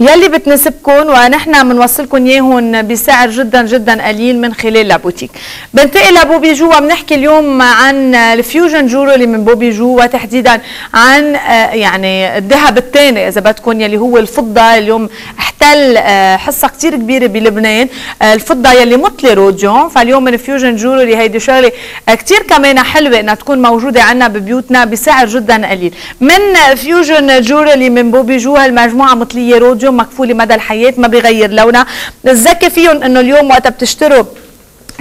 [SPEAKER 1] يلي بتناسبكم ونحن بنوصلكم اياهم بسعر جدا جدا قليل من خلال La Boutique. بنتقل لبوبي جو بنحكي اليوم عن ال fusion jewelry من بوبي جو وتحديدا عن آه، يعني الذهب الثاني إذا بدكم يلي هو الفضة. اليوم احتل آه، حصة كثير كبيرة بلبنان. آه، الفضة يلي مطلي روديوم فاليوم من fusion jewelry هيدي شغلة كثير كمان حلوة إنها تكون موجودة عندنا ببيوتنا بسعر جدا قليل. من fusion jewelry من بوبي جو هالمجموعة مطلية روديوم اليوم مكفوله مدى الحياة ما بيغير لونها. الذكي فيهم إنه اليوم وقتها بتشتروا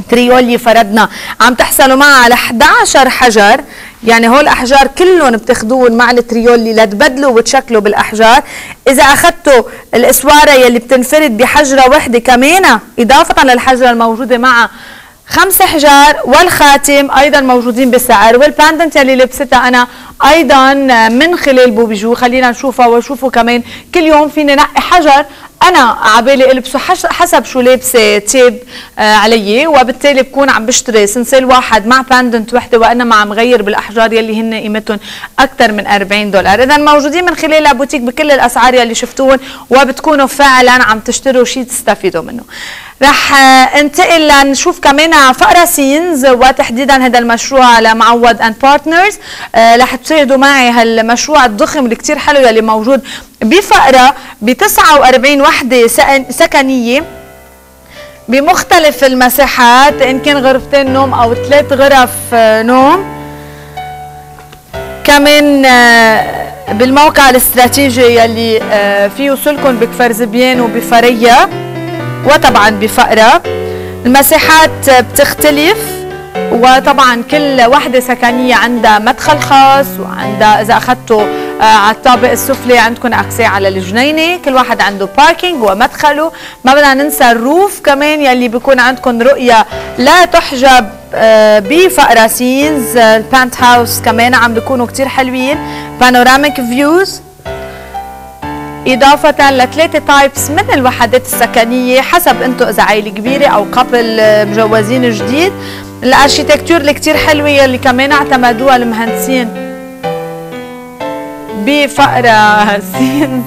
[SPEAKER 1] تريولي فرضنا عم تحصلوا معها على 11 حجر. يعني هول الأحجار كلهم بتاخذوهم مع التريولي لتبدلوا وتشكلوا بالأحجار. إذا أخذتوا الإسوارة يلي بتنفرد بحجرة وحدة كمان إضافة للحجرة الموجودة معها خمس حجار والخاتم أيضا موجودين بالسعر وال pendant يلي لبستها أنا أيضا من خلال بوبيجو. خلينا نشوفها وشوفوا كمان كل يوم فيني نقي حجر. أنا عبالي ألبسه حسب شو لابسة تياب آه علي. وبالتالي بكون عم بشتري سنسال واحد مع pendant وحدة وأنا ما عم غير بالأحجار يلي هن قيمتهم أكثر من 40 دولار. اذا موجودين من خلال بوتيك بكل الأسعار يلي شفتوهم وبتكونوا فعلا عم تشتروا شيء تستفيدوا منه. رح انتقل لنشوف كمان فقرة سينز وتحديدا هذا المشروع لمعوض and Partners رح تساعدوا معي هالمشروع الضخم اللي كثير حلو اللي موجود بفقرة ب 49 وحدة سكنية بمختلف المساحات إن كان غرفتين نوم أو ثلاث غرف آه، نوم. كمان آه، بالموقع الاستراتيجي يلي آه، فيه وصلكم بكفر زبيان وبفرية. وطبعا بفقرة المساحات بتختلف وطبعا كل وحدة سكنية عندها مدخل خاص وعندها إذا أخذتوا آه، على الطابق السفلي عندكم accès على الجنينة. كل واحد عنده parking ومدخله. ما بدنا ننسى ال roof كمان يلي بيكون عندكم رؤية لا تحجب بفقرة سينز ال penthouse كمان عم بيكونوا كتير حلوين. panoramic views إضافة لثلاثة types من الوحدات السكنية حسب أنتم إذا عائلة كبيرة أو couple مجوزين جديد. الأركيتكتور اللي كتير حلوة اللي كمان اعتمدوها المهندسين. بفقرة سين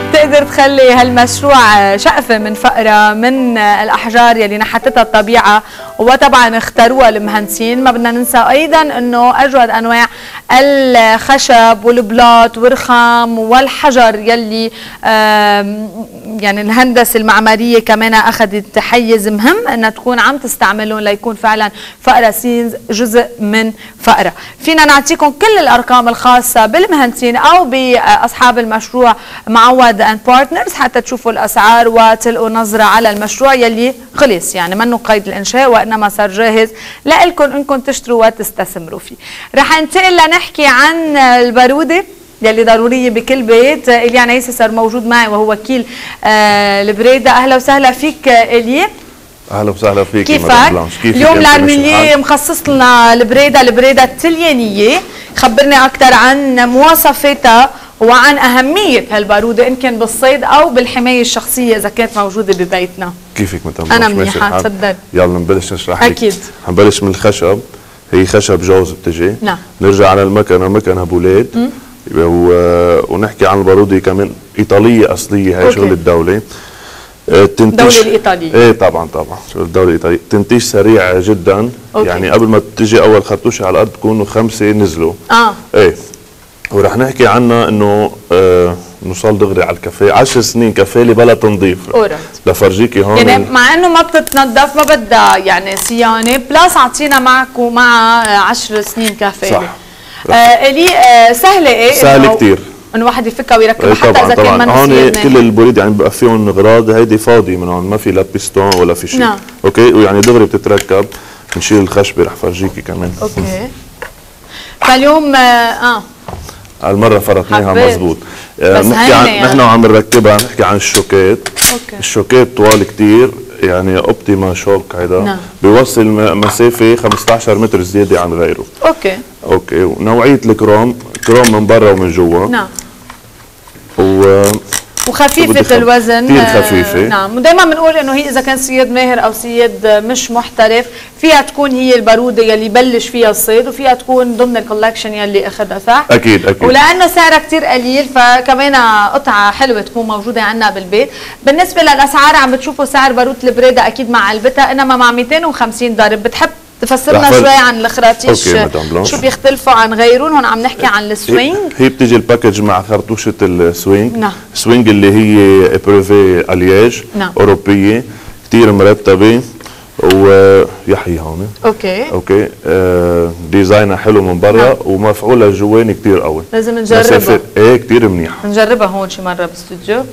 [SPEAKER 1] بتقدر تخلي هالمشروع شقفة من فقرة من الأحجار يلي نحتتها الطبيعة. وطبعا اختاروها المهندسين. ما بدنا ننسى أيضا أنه أجود أنواع الخشب والبلاط والرخام والحجر يلي يعني الهندسة المعمارية كمان أخذت حيز مهم أنها تكون عم تستعملهم ليكون فعلا فقرة سينز جزء من فقرة. فينا نعطيكم كل الأرقام الخاصة بالمهندسين أو بأصحاب المشروع معوض and Partners حتى تشوفوا الأسعار وتلقوا نظرة على المشروع يلي خلص. يعني منه قيد الإنشاء وإنما صار جاهز لكم أنكم تشتروا وتستثمروا فيه. رح ننتقل نحكي عن البارودة يلي ضرورية بكل بيت. إليا نايسي صار موجود معي وهو وكيل آه البريدة. أهلا وسهلا فيك إليا
[SPEAKER 3] أهلا وسهلا فيك
[SPEAKER 1] كيفك؟ كيف اليوم العلمية مخصص لنا البريدة البريدة التليانية. خبرني أكثر عن مواصفاتها وعن أهمية هالبارودة إن كان بالصيد أو بالحماية الشخصية إذا كانت موجودة ببيتنا.
[SPEAKER 3] كيفك متى
[SPEAKER 1] أنا منيحة تفضل.
[SPEAKER 3] يلا نبلش نشرح
[SPEAKER 1] لك. أكيد.
[SPEAKER 3] حنبلش من الخشب. هي خشب جوز بتجي.
[SPEAKER 1] نعم.
[SPEAKER 3] نرجع على المكنة مكنة بولاد و... ونحكي عن البارودي كمان. إيطالية أصلية هي شغل الدولة.
[SPEAKER 1] التنتيج الدولة الإيطالية.
[SPEAKER 3] إيه طبعا طبعا. شغل الدولة الإيطالية. تنتيج سريع جدا. okay. يعني قبل ما تجي أول خرطوشة على الأرض بكونوا خمسة نزلوا.
[SPEAKER 1] آه.
[SPEAKER 3] إيه. ورح نحكي عنها إنه آه نوصل دغري على الكفالة 10 سنين كفالي بلا تنظيف. لفرجيكي هون
[SPEAKER 1] يعني مع إنه ما بتتنظف ما بدها يعني صيانة plus أعطينا معك ومع 10 سنين كفالة
[SPEAKER 3] صح.
[SPEAKER 1] آه إلي آه سهلة إيه
[SPEAKER 3] سهلة كتير.
[SPEAKER 1] إنه واحد يفكها ويركبها
[SPEAKER 3] إيه
[SPEAKER 1] حتى
[SPEAKER 3] طبعا
[SPEAKER 1] إذا كان
[SPEAKER 3] طبعا
[SPEAKER 1] منه
[SPEAKER 3] هون
[SPEAKER 1] صيادنا.
[SPEAKER 3] كل البواريد يعني بقى فيهم اغراض هيدي فاضي من هون ما في لا بيستون ولا في شيء
[SPEAKER 1] نعم.
[SPEAKER 3] OK ويعني دغري بتتركب نشيل الخشبة رح فرجيكي كمان
[SPEAKER 1] أوكي فاليوم آه, آه.
[SPEAKER 3] هالمرة فرطناها. مزبوط آه نحكي عن
[SPEAKER 1] يعني.
[SPEAKER 3] نحن وعم نركبها نحكي عن الشوكات
[SPEAKER 1] OK.
[SPEAKER 3] الشوكات طوال كتير يعني Optima choke هيدا
[SPEAKER 1] نعم.
[SPEAKER 3] بيوصل مسافة 15 متر زيادة عن غيره
[SPEAKER 1] OK
[SPEAKER 3] OK ونوعية الكروم كروم من برا ومن جوا
[SPEAKER 1] نعم
[SPEAKER 3] و
[SPEAKER 1] وخفيفة الوزن.
[SPEAKER 3] كتير
[SPEAKER 1] آه،
[SPEAKER 3] خفيفة.
[SPEAKER 1] نعم. ودائما بنقول إنه هي إذا كان صياد ماهر أو صياد آه، مش محترف فيها تكون هي البارودة يلي بلش فيها الصيد وفيها تكون ضمن ال collection يلي أخذها صح؟
[SPEAKER 3] أكيد أكيد.
[SPEAKER 1] ولأنه سعرها كتير قليل فكمان قطعة حلوة تكون موجودة عندنا بالبيت. بالنسبة للأسعار عم بتشوفوا سعر باروت البريدة أكيد مع علبتها إنما مع 250 ضرب بتحب تفسرنا
[SPEAKER 3] رح فل-
[SPEAKER 1] شوي عن
[SPEAKER 3] بلانش.
[SPEAKER 1] شو بيختلفوا عن غيرهم هون عم نحكي عن السوينج.
[SPEAKER 3] هي بتيجي الباكج مع خرطوشة السوينج.
[SPEAKER 1] نعم.
[SPEAKER 3] سوينج اللي هي ابروفي ألياج
[SPEAKER 1] نعم.
[SPEAKER 3] أوروبية كثير مرتبة ويحيى هون.
[SPEAKER 1] أوكي.
[SPEAKER 3] أوكي. آه ديزاينها حلو من برا
[SPEAKER 1] نعم.
[SPEAKER 3] ومفعولها جواني كتير قوي.
[SPEAKER 1] لازم نجربها.
[SPEAKER 3] إيه كتير منيح
[SPEAKER 1] نجربها هون شي مرة بالاستوديو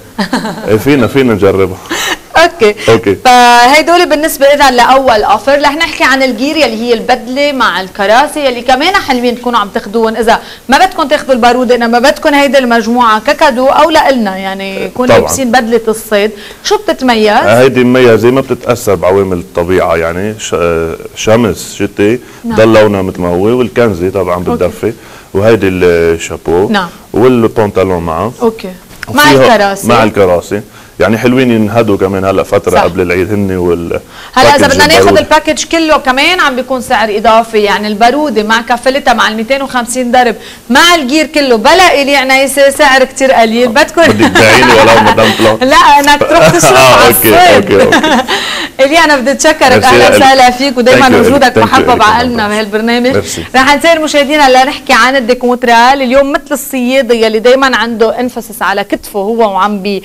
[SPEAKER 3] إيه فينا فينا نجربها.
[SPEAKER 1] OK.
[SPEAKER 3] OK.
[SPEAKER 1] فهيدول بالنسبة إذا لأول offer رح نحكي عن ال gear يلي هي البدلة مع الكراسي يلي كمان حلوين تكونوا عم تاخذوهم إذا ما بدكم تاخذوا البارود انما بدكم هيدي المجموعة ك cadeau أو لنا يعني يكونوا. لابسين بدلة الصيد. شو بتتميز؟
[SPEAKER 3] هيدي مميزة ما بتتأثر بعوامل الطبيعة يعني آه، شمس شتي
[SPEAKER 1] نعم.
[SPEAKER 3] ضل لونها مثل ما هو والكنزة طبعا بتدفي. وهيدي الشابو.
[SPEAKER 1] نعم.
[SPEAKER 3] والبنطلون معه.
[SPEAKER 1] أوكي. مع الكراسي.
[SPEAKER 3] مع الكراسي. يعني حلوين ينهدوا كمان هلا فترة
[SPEAKER 1] صح.
[SPEAKER 3] قبل العيد هن وال
[SPEAKER 1] هلا
[SPEAKER 3] إذا
[SPEAKER 1] بدنا ناخذ. الباكج كله كمان عم بيكون سعر إضافي يعني البارودة مع كفلتها مع ال 250 درب مع الجير كله بلا إلي عنايسة سعر كتير قليل بدكم
[SPEAKER 3] بدك تبيعيني ولو مدام بلان
[SPEAKER 1] لا انك تروح تشرف
[SPEAKER 3] آه،
[SPEAKER 1] على
[SPEAKER 3] أوكي،
[SPEAKER 1] الصيد
[SPEAKER 3] أوكي،.
[SPEAKER 1] إلي أنا بدي أتشكرك
[SPEAKER 3] أهلا.
[SPEAKER 1] وسهلا فيك ودائما وجودك محبب. عقلنا بهالبرنامج. رح نسير مشاهدينا لنحكي عن الديكونترال اليوم مثل الصياد يلي دائما عنده إنفسس على كتفه هو وعم بي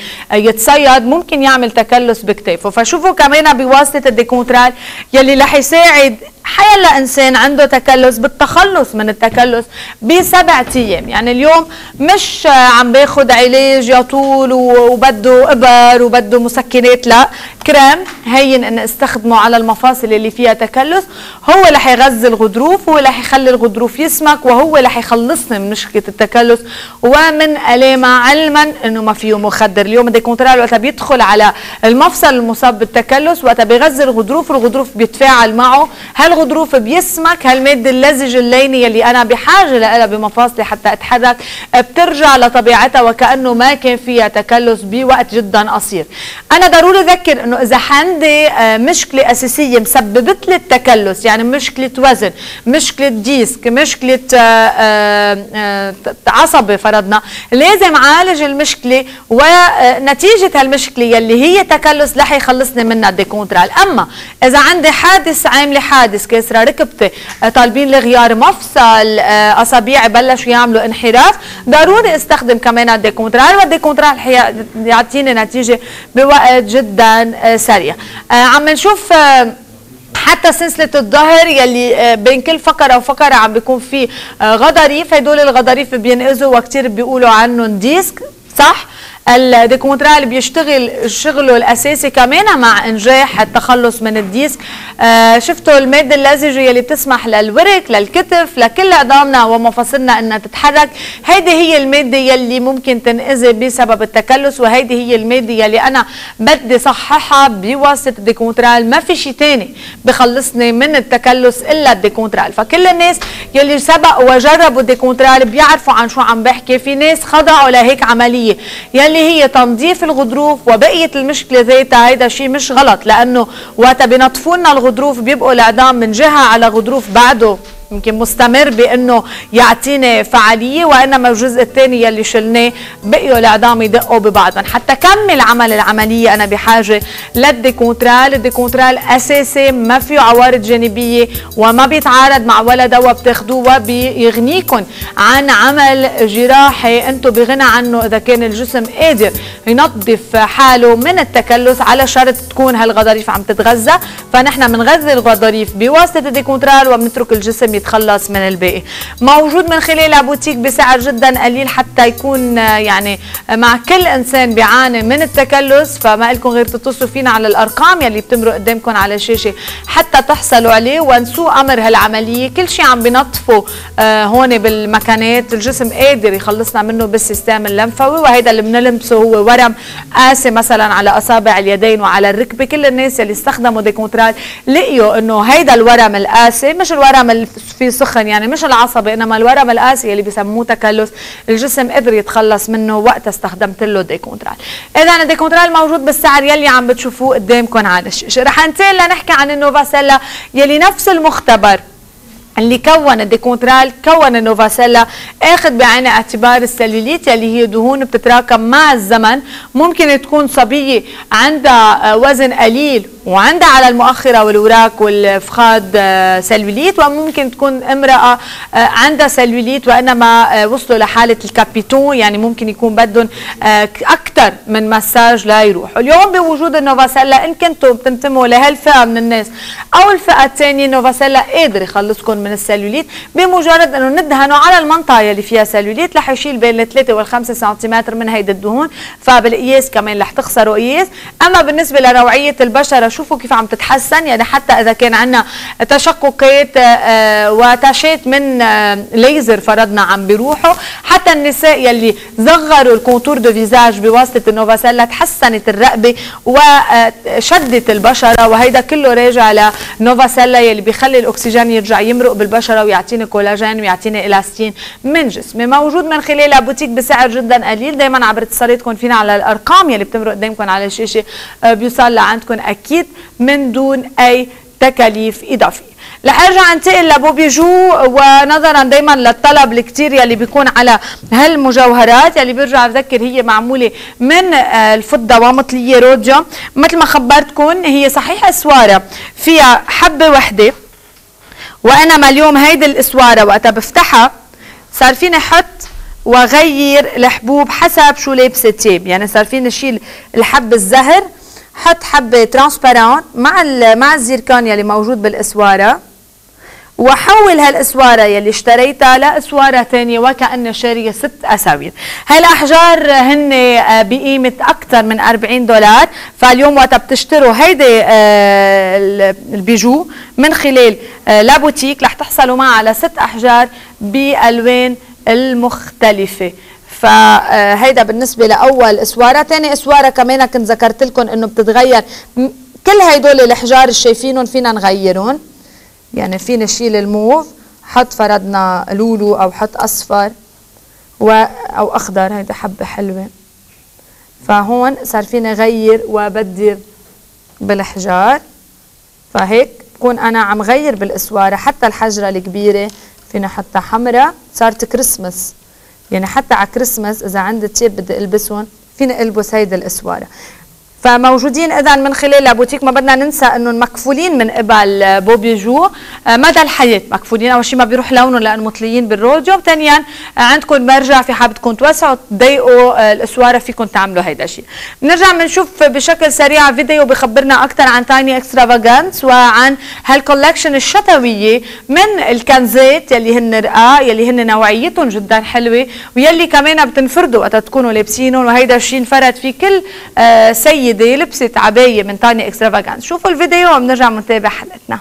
[SPEAKER 1] يتصيد ممكن يعمل تكلس بكتافه. فشوفوا كمان بواسطة الديكونترال يلي رح يساعد حيلا انسان عنده تكلس بالتخلص من التكلس بسبع أيام. يعني اليوم مش عم باخد علاج يطول وبده إبر وبده مسكنات لا. كريم هين إن استخدمه على المفاصل اللي فيها تكلس. هو رح يغذي الغضروف هو رح يخلي الغضروف يسمك وهو رح يخلصني من مشكلة التكلس. ومن الامها علما إنه ما فيه مخدر. اليوم الديكونترال وقتها بيدخل على المفصل المصاب بالتكلس وقتها بيغذي الغضروف الغضروف بيتفاعل معه. هالغضروف بيسمك؟ هالماده اللزجه اللينه يلي أنا بحاجة لها بمفاصلي حتى أتحرك؟ بترجع لطبيعتها وكأنه ما كان فيها تكلس بوقت جدا قصير. أنا ضروري أذكر إنه إذا عندي آه، مشكلة أساسية مسببت لي التكلس يعني مشكلة وزن مشكلة ديسك مشكلة آه، آه، عصبي فرضنا لازم أعالج المشكلة. ونتيجة هالمشكله يلي هي تكلس رح يخلصني منها الديكونترال أما إذا عندي حادث عاملة حادث كسرة ركبتي آه، طالبين لي غيار مفصل آه، اصابيعي بلشوا يعملوا انحراف ضروري أستخدم كمان الديكونترال والديكونترال يعطيني نتيجة بوقت جدا آه، سريع. عم نشوف حتى سلسلة الظهر يلي بين كل فقرة وفقرة عم بيكون في غضاريف. هدول الغضاريف بينقذوا وكتير بيقولوا عنهم ديسك صح؟ الديكومترال بيشتغل شغله الأساسي كمان مع إنجاح التخلص من الديسك. آه شفتوا الماده اللزجه يلي بتسمح للورك للكتف لكل عظامنا ومفاصلنا إنها تتحرك. هيدي هي الماده يلي ممكن تنأذي بسبب التكلس وهيدي هي الماده يلي أنا بدي صححها بواسطة الديكونترال ما في شيء تاني بخلصني من التكلس إلا الديكونترال فكل الناس يلي سبق وجربوا الديكومترال بيعرفوا عن شو عم بحكي. في ناس خضعوا لهيك عملية. يلي هي تنظيف الغضروف وبقية المشكلة ذاتها هيدا شيء مش غلط لأنه وقت بينظفوا لنا الغضروف بيبقوا العظام من جهة على غضروف بعده. يمكن مستمر بأنه يعطيني فعالية وإنما الجزء الثاني يلي شلناه بقيوا العظام يدقوا ببعضهم حتى كمل عمل العملية أنا بحاجة للديكونترال. الديكونترال أساسي ما فيه عوارض جانبية وما بيتعارض مع ولا دواء بتاخذوه وبيغنيكم عن عمل جراحي. أنتم بغنى عنه إذا كان الجسم قادر ينظف حاله من التكلس على شرط تكون هالغضاريف عم تتغذى. فنحن بنغذي الغضاريف بواسطة الديكونترال وبنترك الجسم يتخلص من الباقي موجود من خلال بوتيك بسعر جدا قليل حتى يكون يعني مع كل إنسان بيعاني من التكلس. فما لكم غير تتصلوا فينا على الأرقام يلي بتمرق قدامكم على الشاشة حتى تحصلوا عليه. وانسوا أمر هالعملية. كل شيء عم بنطفوا آه هون بالمكانات. الجسم قادر يخلصنا منه بال system اللمفاوي. وهيدا اللي بنلمسه هو ورم قاسي مثلا على أصابع اليدين وعلى الركبة. كل الناس اللي استخدموا ديكونترال لقيوا إنه هيدا الورم القاسي مش الورم فيه سخن يعني مش العصبي إنما الورم القاسي اللي بسموه تكلس. الجسم قدر يتخلص منه وقت استخدمت له ديكونترال. اذا الديكونترال موجود بالسعر يلي عم بتشوفوه قدامكم على الشاشه رح ننتقل لنحكي عن النوفاسيلا يلي نفس المختبر. اللي كون الديكونترال كون النوفاسيلا آخذ بعين اعتبار السلوليت يلي هي دهون بتتراكم مع الزمن. ممكن تكون صبية عندها وزن قليل وعندها على المؤخرة والوراك والفخاد سلوليت وممكن تكون امرأة عندها سلوليت وإنما وصلوا لحالة ال capiton يعني ممكن يكون بدهم أكثر من مساج ليروحوا اليوم بوجود النوفاسيلا إن كنتم بتنتموا لهالفئة من الناس أو الفئة الثانية نوفاسيلا قادر يخلصكم من السلوليت بمجرد أنه ندهنه على المنطقة اللي فيها سلوليت رح يشيل بين الثلاثة والخمسة سنتيمتر من هيدي الدهون فبالقياس كمان رح تخسروا قياس أما بالنسبة لنوعيه البشرة شوفوا كيف عم تتحسن يعني حتى إذا كان عندنا تشققات وتاشات من ليزر فرضنا عم بيروحوا حتى النساء يلي صغروا ال contour de visage بواسطة النوفاسيلا تحسنت الرقبة وشدت البشرة وهيدا كله راجع لنوفاسيلا يلي بيخلي الأكسجين يرجع يمرق بالبشرة ويعطيني كولاجين ويعطيني إلاستين من جسمي. موجود من خلال بوتيك بسعر جدا قليل. دائما عبر اتصالاتكم فينا على الأرقام يلي بتمرق قدامكم على الشاشه بيوصل لعندكم أكيد من دون أي تكاليف إضافية. رح أرجع أنتقل لبوبي جو ونظرا دائما للطلب الكتير يلي بيكون على هالمجوهرات. يلي برجع بذكر هي معمولة من الفضة ومطلية روديوم. مثل ما خبرتكم هي صحيح اسواره فيها حبة وحدة. وانما اليوم هيدي الإسوارة. وقتها بفتحها صار فيني أحط وغير الحبوب حسب شو لابسة تياب يعني صار فيني أشيل الحب الزهر حط حبة transparent مع مع الزيركون يلي موجود بالإسوارة وحول هالإسوارة يلي اشتريتها لإسوارة ثانية وكاني شارية ست اساوير هالأحجار هن بقيمة أكثر من 40 دولار. فاليوم وقتها بتشتروا هيدي ال bijou من خلال لابوتيك رح تحصلوا معها على ست أحجار بألوان المختلفة. فهيدا بالنسبة لأول أسوارة. ثاني أسوارة كمان كنت ذكرت لكم إنه بتتغير. كل هدول الحجار اللي شايفينهم فينا نغيرهم. يعني فينا نشيل الموف حط فرضنا لولو أو حط أصفر و أو أخضر هيدا حبة حلوة. فهون صار فيني غير وبدل بالحجار فهيك بكون أنا عم غير بالأسوارة حتى الحجرة الكبيرة. فينا حتى حمراء صارت كريسمس يعني حتى على كريسماس إذا عندي تياب بدي ألبسهم فيني ألبس هيدي الأسوارة. فموجودين اذا من خلال لابوتيك ما بدنا ننسى انه مكفولين من قبل بوبي جو. آه، مدى الحياة مكفولين. أول شيء ما بيروح لونهم لأنه مطليين بالروديوم ثانيا آه، عندكم مرجع في حال بدكم توسعوا تضيقوا آه، الاسواره فيكم تعملوا هيدا الشيء. بنرجع بنشوف بشكل سريع فيديو بخبرنا أكثر عن تانيا اكسترافاجانس وعن هال collection الشتوية من الكنزات يلي هن رقاق يلي هن نوعيتهم جدا حلوة. ويلي كمان بتنفردوا وقت تكونوا لابسينهم. وهيدا الشيء انفرد فيه كل سيد سيده لبست عباية من تانيا اكسترافاجانس شوفوا الفيديو وبنرجع بنتابع حلقتنا.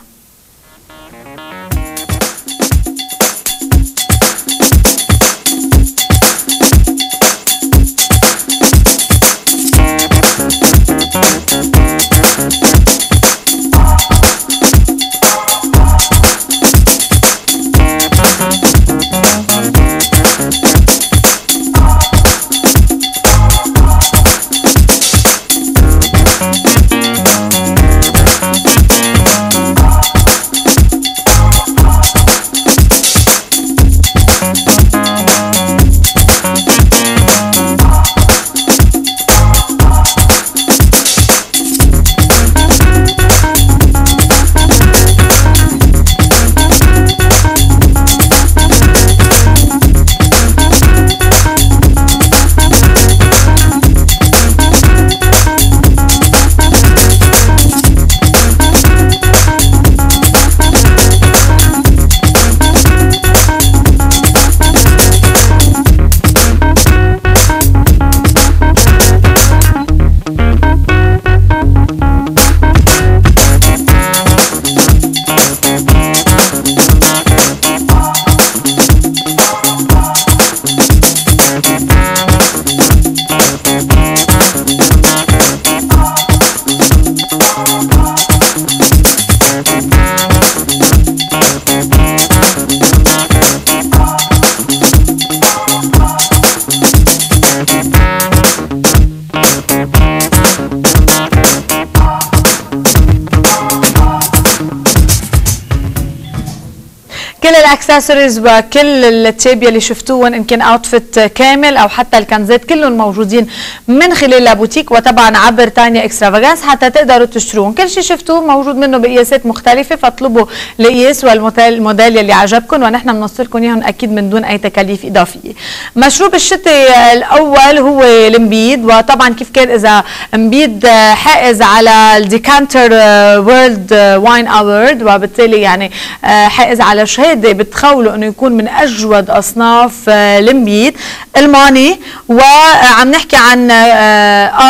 [SPEAKER 1] الاكسسوارز وكل التياب اللي شفتوهم إن كان outfit كامل أو حتى الكنزات كلهم موجودين من خلال لابوتيك وطبعا عبر تانيا إكسترافاغانس حتى تقدروا تشتروهم. كل شيء شفتوه موجود منه بقياسات مختلفة فاطلبوا القياس والموديل اللي عجبكم ونحن بنوصلكم إياهم أكيد من دون أي تكاليف إضافية. مشروب الشتاء الأول هو النبيد وطبعا كيف كان إذا نبيد حائز على ال Decanter World واين اوورد وبالتالي يعني آه، حائز على شهادة بتخوله إنه يكون من أجود أصناف آه، المبيد الماني وعم نحكي عن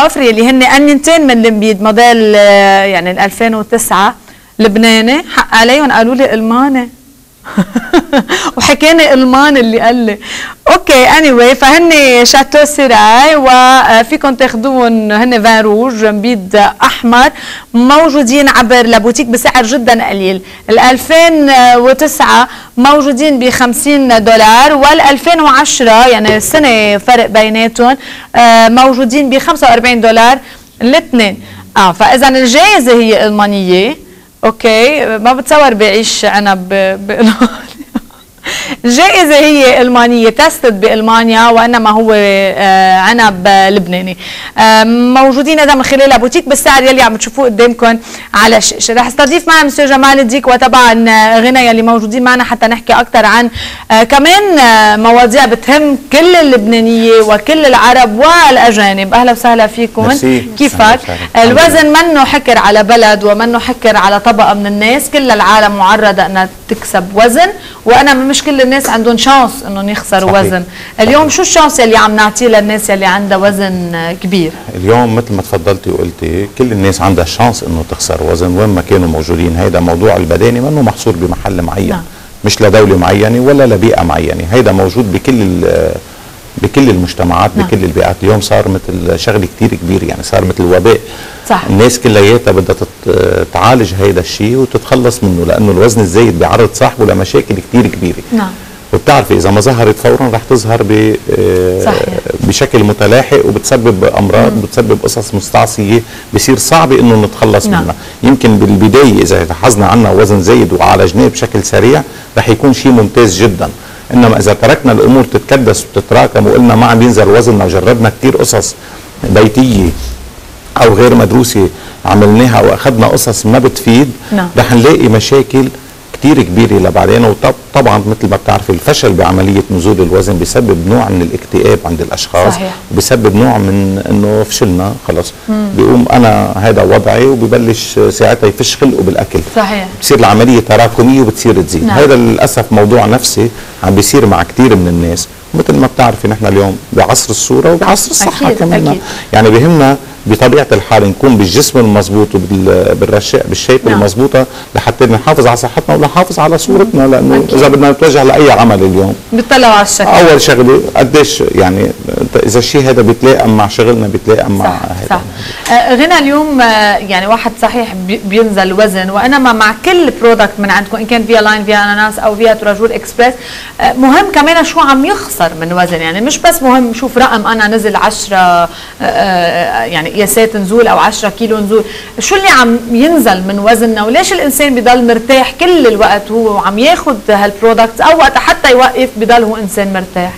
[SPEAKER 1] افري اللي هن أنينتين من المبيد موديل آه، يعني 2009 لبناني. حق عليهم قالوا لي ألماني. وحكاني إلمان اللي قال لي أوكي اني anyway فهن شاتو سيراي وفيكم تاخذوهم هن فان روج مبيد أحمر موجودين عبر لابوتيك بسعر جدا قليل. ال 2009 موجودين ب 50 دولار وال 2010 يعني السنة فرق بيناتهم آه، موجودين ب 45 دولار الاثنين. آه فاذا الجائزة هي إلمانية. أوكي ما بتصور بعيش عنب بالمانيا الجائزة هي ألمانية tested بألمانيا وإنما هو آه، عنب لبناني. آه، موجودين هذا من خلال بوتيك بالسعر يلي عم تشوفوه قدامكم على الشاشة رح استضيف معي مسيو جمال الديك وطبعا غنى يلي موجودين معنا حتى نحكي أكثر عن آه، كمان مواضيع بتهم كل اللبنانية وكل العرب والأجانب. أهلا وسهلا فيكم. كيفك؟ الوزن منه حكر على بلد ومنه حكر على طبقة من الناس. كل العالم معرضة أنها تكسب وزن. وأنا مش كل الناس عندهم chance إنهم يخسروا صحيح. وزن. اليوم شو الشانس اللي عم نعطيه للناس اللي عندها وزن كبير؟
[SPEAKER 4] اليوم مثل ما تفضلتي وقلتي كل الناس عندها شانس إنه تخسر وزن وين ما كانوا موجودين. هيدا موضوع البداني منه محصور بمحل معين. نعم. مش لدولة معينة ولا لبيئة معينة. هيدا موجود بكل بكل المجتمعات نعم. بكل البيئات. اليوم صار مثل شغلة كثير كبير يعني صار مثل وباء صح. الناس كلياتها بدها تعالج هيدا الشيء وتتخلص منه لأنه الوزن الزايد بيعرض صاحبه لمشاكل كثير كبيرة. نعم. وبتعرفي إذا ما ظهرت فورا رح تظهر ب آه، بشكل متلاحق وبتسبب أمراض وبتسبب قصص مستعصية. بصير صعب إنه نتخلص نعم. منها. يمكن بالبداية إذا لاحظنا عنا وزن زايد وعالجناه بشكل سريع رح يكون شيء ممتاز جدا. إنما إذا تركنا الأمور تتكدس وتتراكم وقلنا ما عم ينزل وزننا وجربنا كثير قصص بيتية أو غير مدروسة عملناها وأخذنا قصص ما بتفيد نعم. رح نلاقي مشاكل كتير كبيره لبعدين وطبعا مثل ما بتعرفي الفشل بعملية نزول الوزن بيسبب نوع من الاكتئاب عند الأشخاص صحيح. وبيسبب نوع من إنه فشلنا خلص. بيقوم أنا هذا وضعي وببلش ساعتها يفش خلقه بالاكل
[SPEAKER 1] صحيح.
[SPEAKER 4] بتصير العملية تراكمية وبتصير تزيد. نعم. هذا للأسف موضوع نفسي عم بيصير مع كثير من الناس. مثل ما بتعرفي نحن اليوم بعصر الصورة وبعصر الصحة أكيد كمان. أكيد. يعني بهمنا بطبيعة الحال نكون بالجسم المضبوط وبالرشاق بالشيب نعم. المضبوطة لحتى نحافظ على صحتنا ونحافظ على صورتنا لأنه أكيد. إذا بدنا نتوجه لأي عمل اليوم.
[SPEAKER 1] بيطلعوا على الشكل.
[SPEAKER 4] أول شغلة قديش يعني إذا الشيء هذا بيتلائم مع شغلنا بيتلائم مع هذا.
[SPEAKER 1] صح. آه غنى اليوم آه يعني واحد صحيح بينزل وزن وأنما مع كل product من عندكم إن كان فيها line فيها أناناس أو فيها trois jours express آه مهم كمان شو عم يخسر من وزن. يعني مش بس مهم شوف رقم أنا نزل 10 آه، آه، يعني قياسات نزول أو 10 كيلو نزول. شو اللي عم ينزل من وزننا وليش الإنسان بضل مرتاح؟ كل الوقت هو عم ياخذ هال product أو وقت حتى يوقف بضل هو إنسان مرتاح.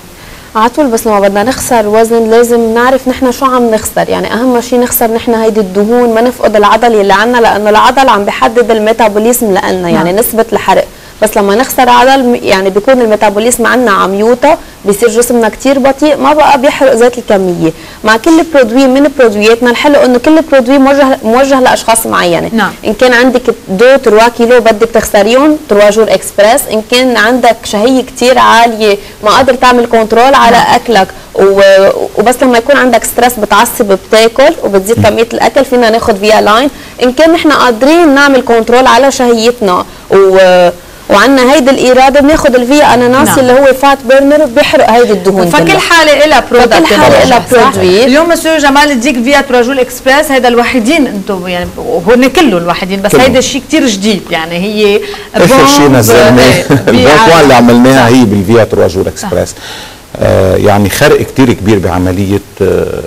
[SPEAKER 5] على طول بس لما بدنا نخسر وزن لازم نعرف نحن شو عم نخسر. يعني أهم شيء نخسر نحن هيدي الدهون ما نفقد العضل اللي عنا لأنه العضل عم بحدد ال metabolism لنا يعني نعم. نسبة الحرق. بس لما نخسر عضل يعني بيكون ال metabolism عندنا عم يوطى بيصير جسمنا كثير بطيء ما بقى بيحرق ذات الكمية. مع كل produit من produit اتنا الحلو إنه كل produit موجه موجه لأشخاص معينة.
[SPEAKER 1] نعم.
[SPEAKER 5] إن كان عندك 2 3 كيلو بدك تخسريهم 3 jours express. إن كان عندك شهية كثير عالية ما قادر تعمل control على نعم. أكلك. وبس لما يكون عندك stress بتعصب بتاكل وبتزيد كمية الأكل فينا ناخذ فيا لاين إن كان نحن قادرين نعمل control على شهيتنا. و وعندنا هيدي الإرادة بناخذ الفيا اناناس نعم. اللي هو fat burner بيحرق هيدي الدهون
[SPEAKER 1] فكل حالة لها product
[SPEAKER 5] فكل حالة لها produit
[SPEAKER 1] اليوم مسيو جمال الديك فيا trois jours express هذا الوحيدين أنتم يعني هن كله الوحيدين بس هيدا الشيء كثير جديد يعني هي
[SPEAKER 4] اخر شيء نزلناه البونبون اللي عملناها هي بالفيا trois jours express آه يعني خرق كثير كبير بعملية آه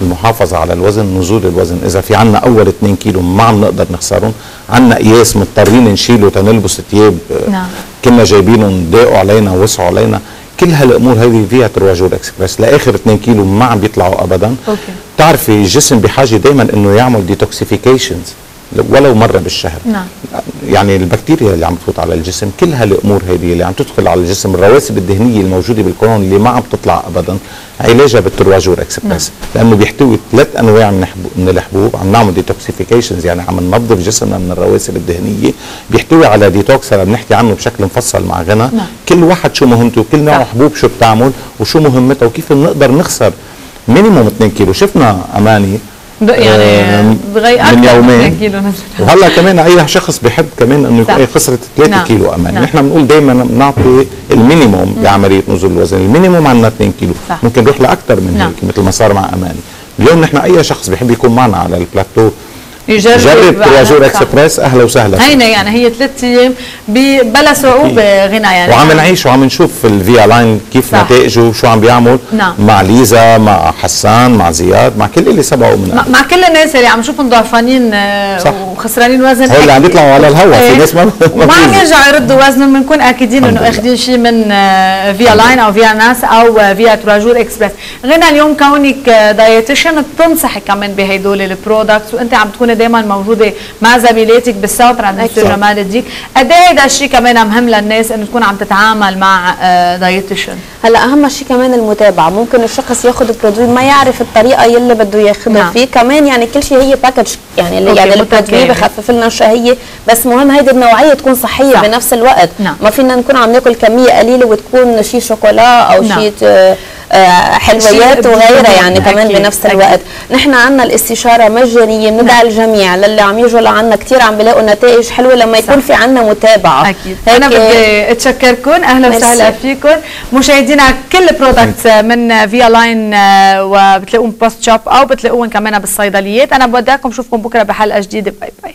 [SPEAKER 4] المحافظة على الوزن نزول الوزن. إذا في عنا أول 2 كيلو ما عم نقدر نخسرهم. عنا قياس مضطرين نشيله تنلبس ثياب آه،
[SPEAKER 1] نعم.
[SPEAKER 4] كنا جايبينهم ضاقوا علينا ووسعوا علينا. كل هالأمور هذه فيا trois jours express لآخر 2 كيلو ما عم بيطلعوا ابدا.
[SPEAKER 1] okay.
[SPEAKER 4] بتعرفي الجسم بحاجة دائما إنه يعمل detoxifications ولو مرة بالشهر.
[SPEAKER 1] نعم.
[SPEAKER 4] يعني البكتيريا اللي عم تفوت على الجسم كل هالامور هذه اللي عم تدخل على الجسم الرواسب الدهنية الموجودة بالكولون اللي ما عم تطلع ابدا علاجها بال trois jours express لأنه بيحتوي ثلاث أنواع من من الحبوب عم نعمل detoxifications يعني عم ننظف جسمنا من الرواسب الدهنية. بيحتوي على ديتوكس اللي بنحكي عنه بشكل مفصل مع غنى.
[SPEAKER 1] نعم.
[SPEAKER 4] كل واحد شو مهمته؟ كل نوع
[SPEAKER 1] صح.
[SPEAKER 4] حبوب شو بتعمل وشو مهمتها؟ وكيف بنقدر نخسر minimum 2 كيلو. شفنا
[SPEAKER 1] أماني يعني
[SPEAKER 4] آم،
[SPEAKER 1] بغير
[SPEAKER 4] من يومين
[SPEAKER 1] 2 كيلو نزل
[SPEAKER 4] وهلا كمان أي شخص بحب كمان
[SPEAKER 1] إنه.
[SPEAKER 4] يكون خسرت 3
[SPEAKER 1] نعم.
[SPEAKER 4] كيلو أمان
[SPEAKER 1] نعم.
[SPEAKER 4] نحن بنقول دائما بنعطي ال minimum بعمليه نزول الوزن ال minimum عندنا 2 كيلو
[SPEAKER 1] صح.
[SPEAKER 4] ممكن نروح لاكثر من
[SPEAKER 1] نعم.
[SPEAKER 4] هيك مثل ما صار مع اماني اليوم نحن أي شخص بحب يكون معنا على البلاتو
[SPEAKER 1] يجرب
[SPEAKER 4] جرب
[SPEAKER 1] على-
[SPEAKER 4] trois jours
[SPEAKER 1] صح.
[SPEAKER 4] إكسبريس أهلا وسهلا.
[SPEAKER 1] هينا يعني هي ثلاث أيام بلا صعوبه غنى يعني
[SPEAKER 4] وعم نعيش وعم نشوف الفي لاين كيف. نتائجه شو عم بيعمل
[SPEAKER 1] نعم.
[SPEAKER 4] مع ليزا مع حسان مع زياد مع كل اللي سبقوا من
[SPEAKER 1] مع- كل الناس اللي عم نشوفهم ضعفانين آه،. وخسرانين وزن
[SPEAKER 4] هول اللي عم يطلعوا على الهوا في
[SPEAKER 1] إيه.
[SPEAKER 4] ناس ما ما
[SPEAKER 1] وما عم. يرجعوا يردوا وزنهم بنكون اكيدين
[SPEAKER 4] إنه.
[SPEAKER 1] آخذين شيء من آه، فيا لاين أو فيا ناس أو آه، فيا trois jours express غنى اليوم كونك آه، dietitian بتنصحي كمان بهدول ال products وأنت عم تكوني دائما موجودة مع زميلاتك بال south
[SPEAKER 5] عند.
[SPEAKER 1] دكتور جمال الديك قد إيه هذا الشيء كمان مهم للناس إنه تكون عم تتعامل مع آه، dietitian
[SPEAKER 5] هلأ أهم شيء كمان المتابعة ممكن الشخص ياخذ produit ما يعرف الطريقة يلي بده ياخذها
[SPEAKER 1] نعم.
[SPEAKER 5] فيه كمان يعني كل شيء هي package يعني اللي يعني ال
[SPEAKER 1] produit.
[SPEAKER 5] بخفف لنا الشهيه بس مهم هيدي النوعية تكون صحية
[SPEAKER 1] صح.
[SPEAKER 5] بنفس الوقت
[SPEAKER 1] نعم.
[SPEAKER 5] ما فينا نكون عم ناكل كمية قليلة وتكون شيء شوكولا أو
[SPEAKER 1] نعم.
[SPEAKER 5] شيء آه، آه، حلويات
[SPEAKER 1] شيء
[SPEAKER 5] وغيرها. يعني كمان
[SPEAKER 1] أكيد،
[SPEAKER 5] بنفس
[SPEAKER 1] أكيد.
[SPEAKER 5] الوقت. نحن عندنا الاستشارة مجانية بندعي الجميع للي عم يجوا لعنا كثير عم بيلاقوا نتائج حلوة لما يكون
[SPEAKER 1] صح.
[SPEAKER 5] في عندنا
[SPEAKER 1] متابعة.
[SPEAKER 5] أكيد.
[SPEAKER 1] أنا بدي أتشكركم.
[SPEAKER 5] أهلا.
[SPEAKER 1] وسهلا فيكم. مشاهدينا كل products من فيا لاين وبتلاقوهم بوست شوب أو بتلاقوهم كمان بالصيدليات. أنا بودعكم اشوفكم بكرة بحلقة جديدة. bye bye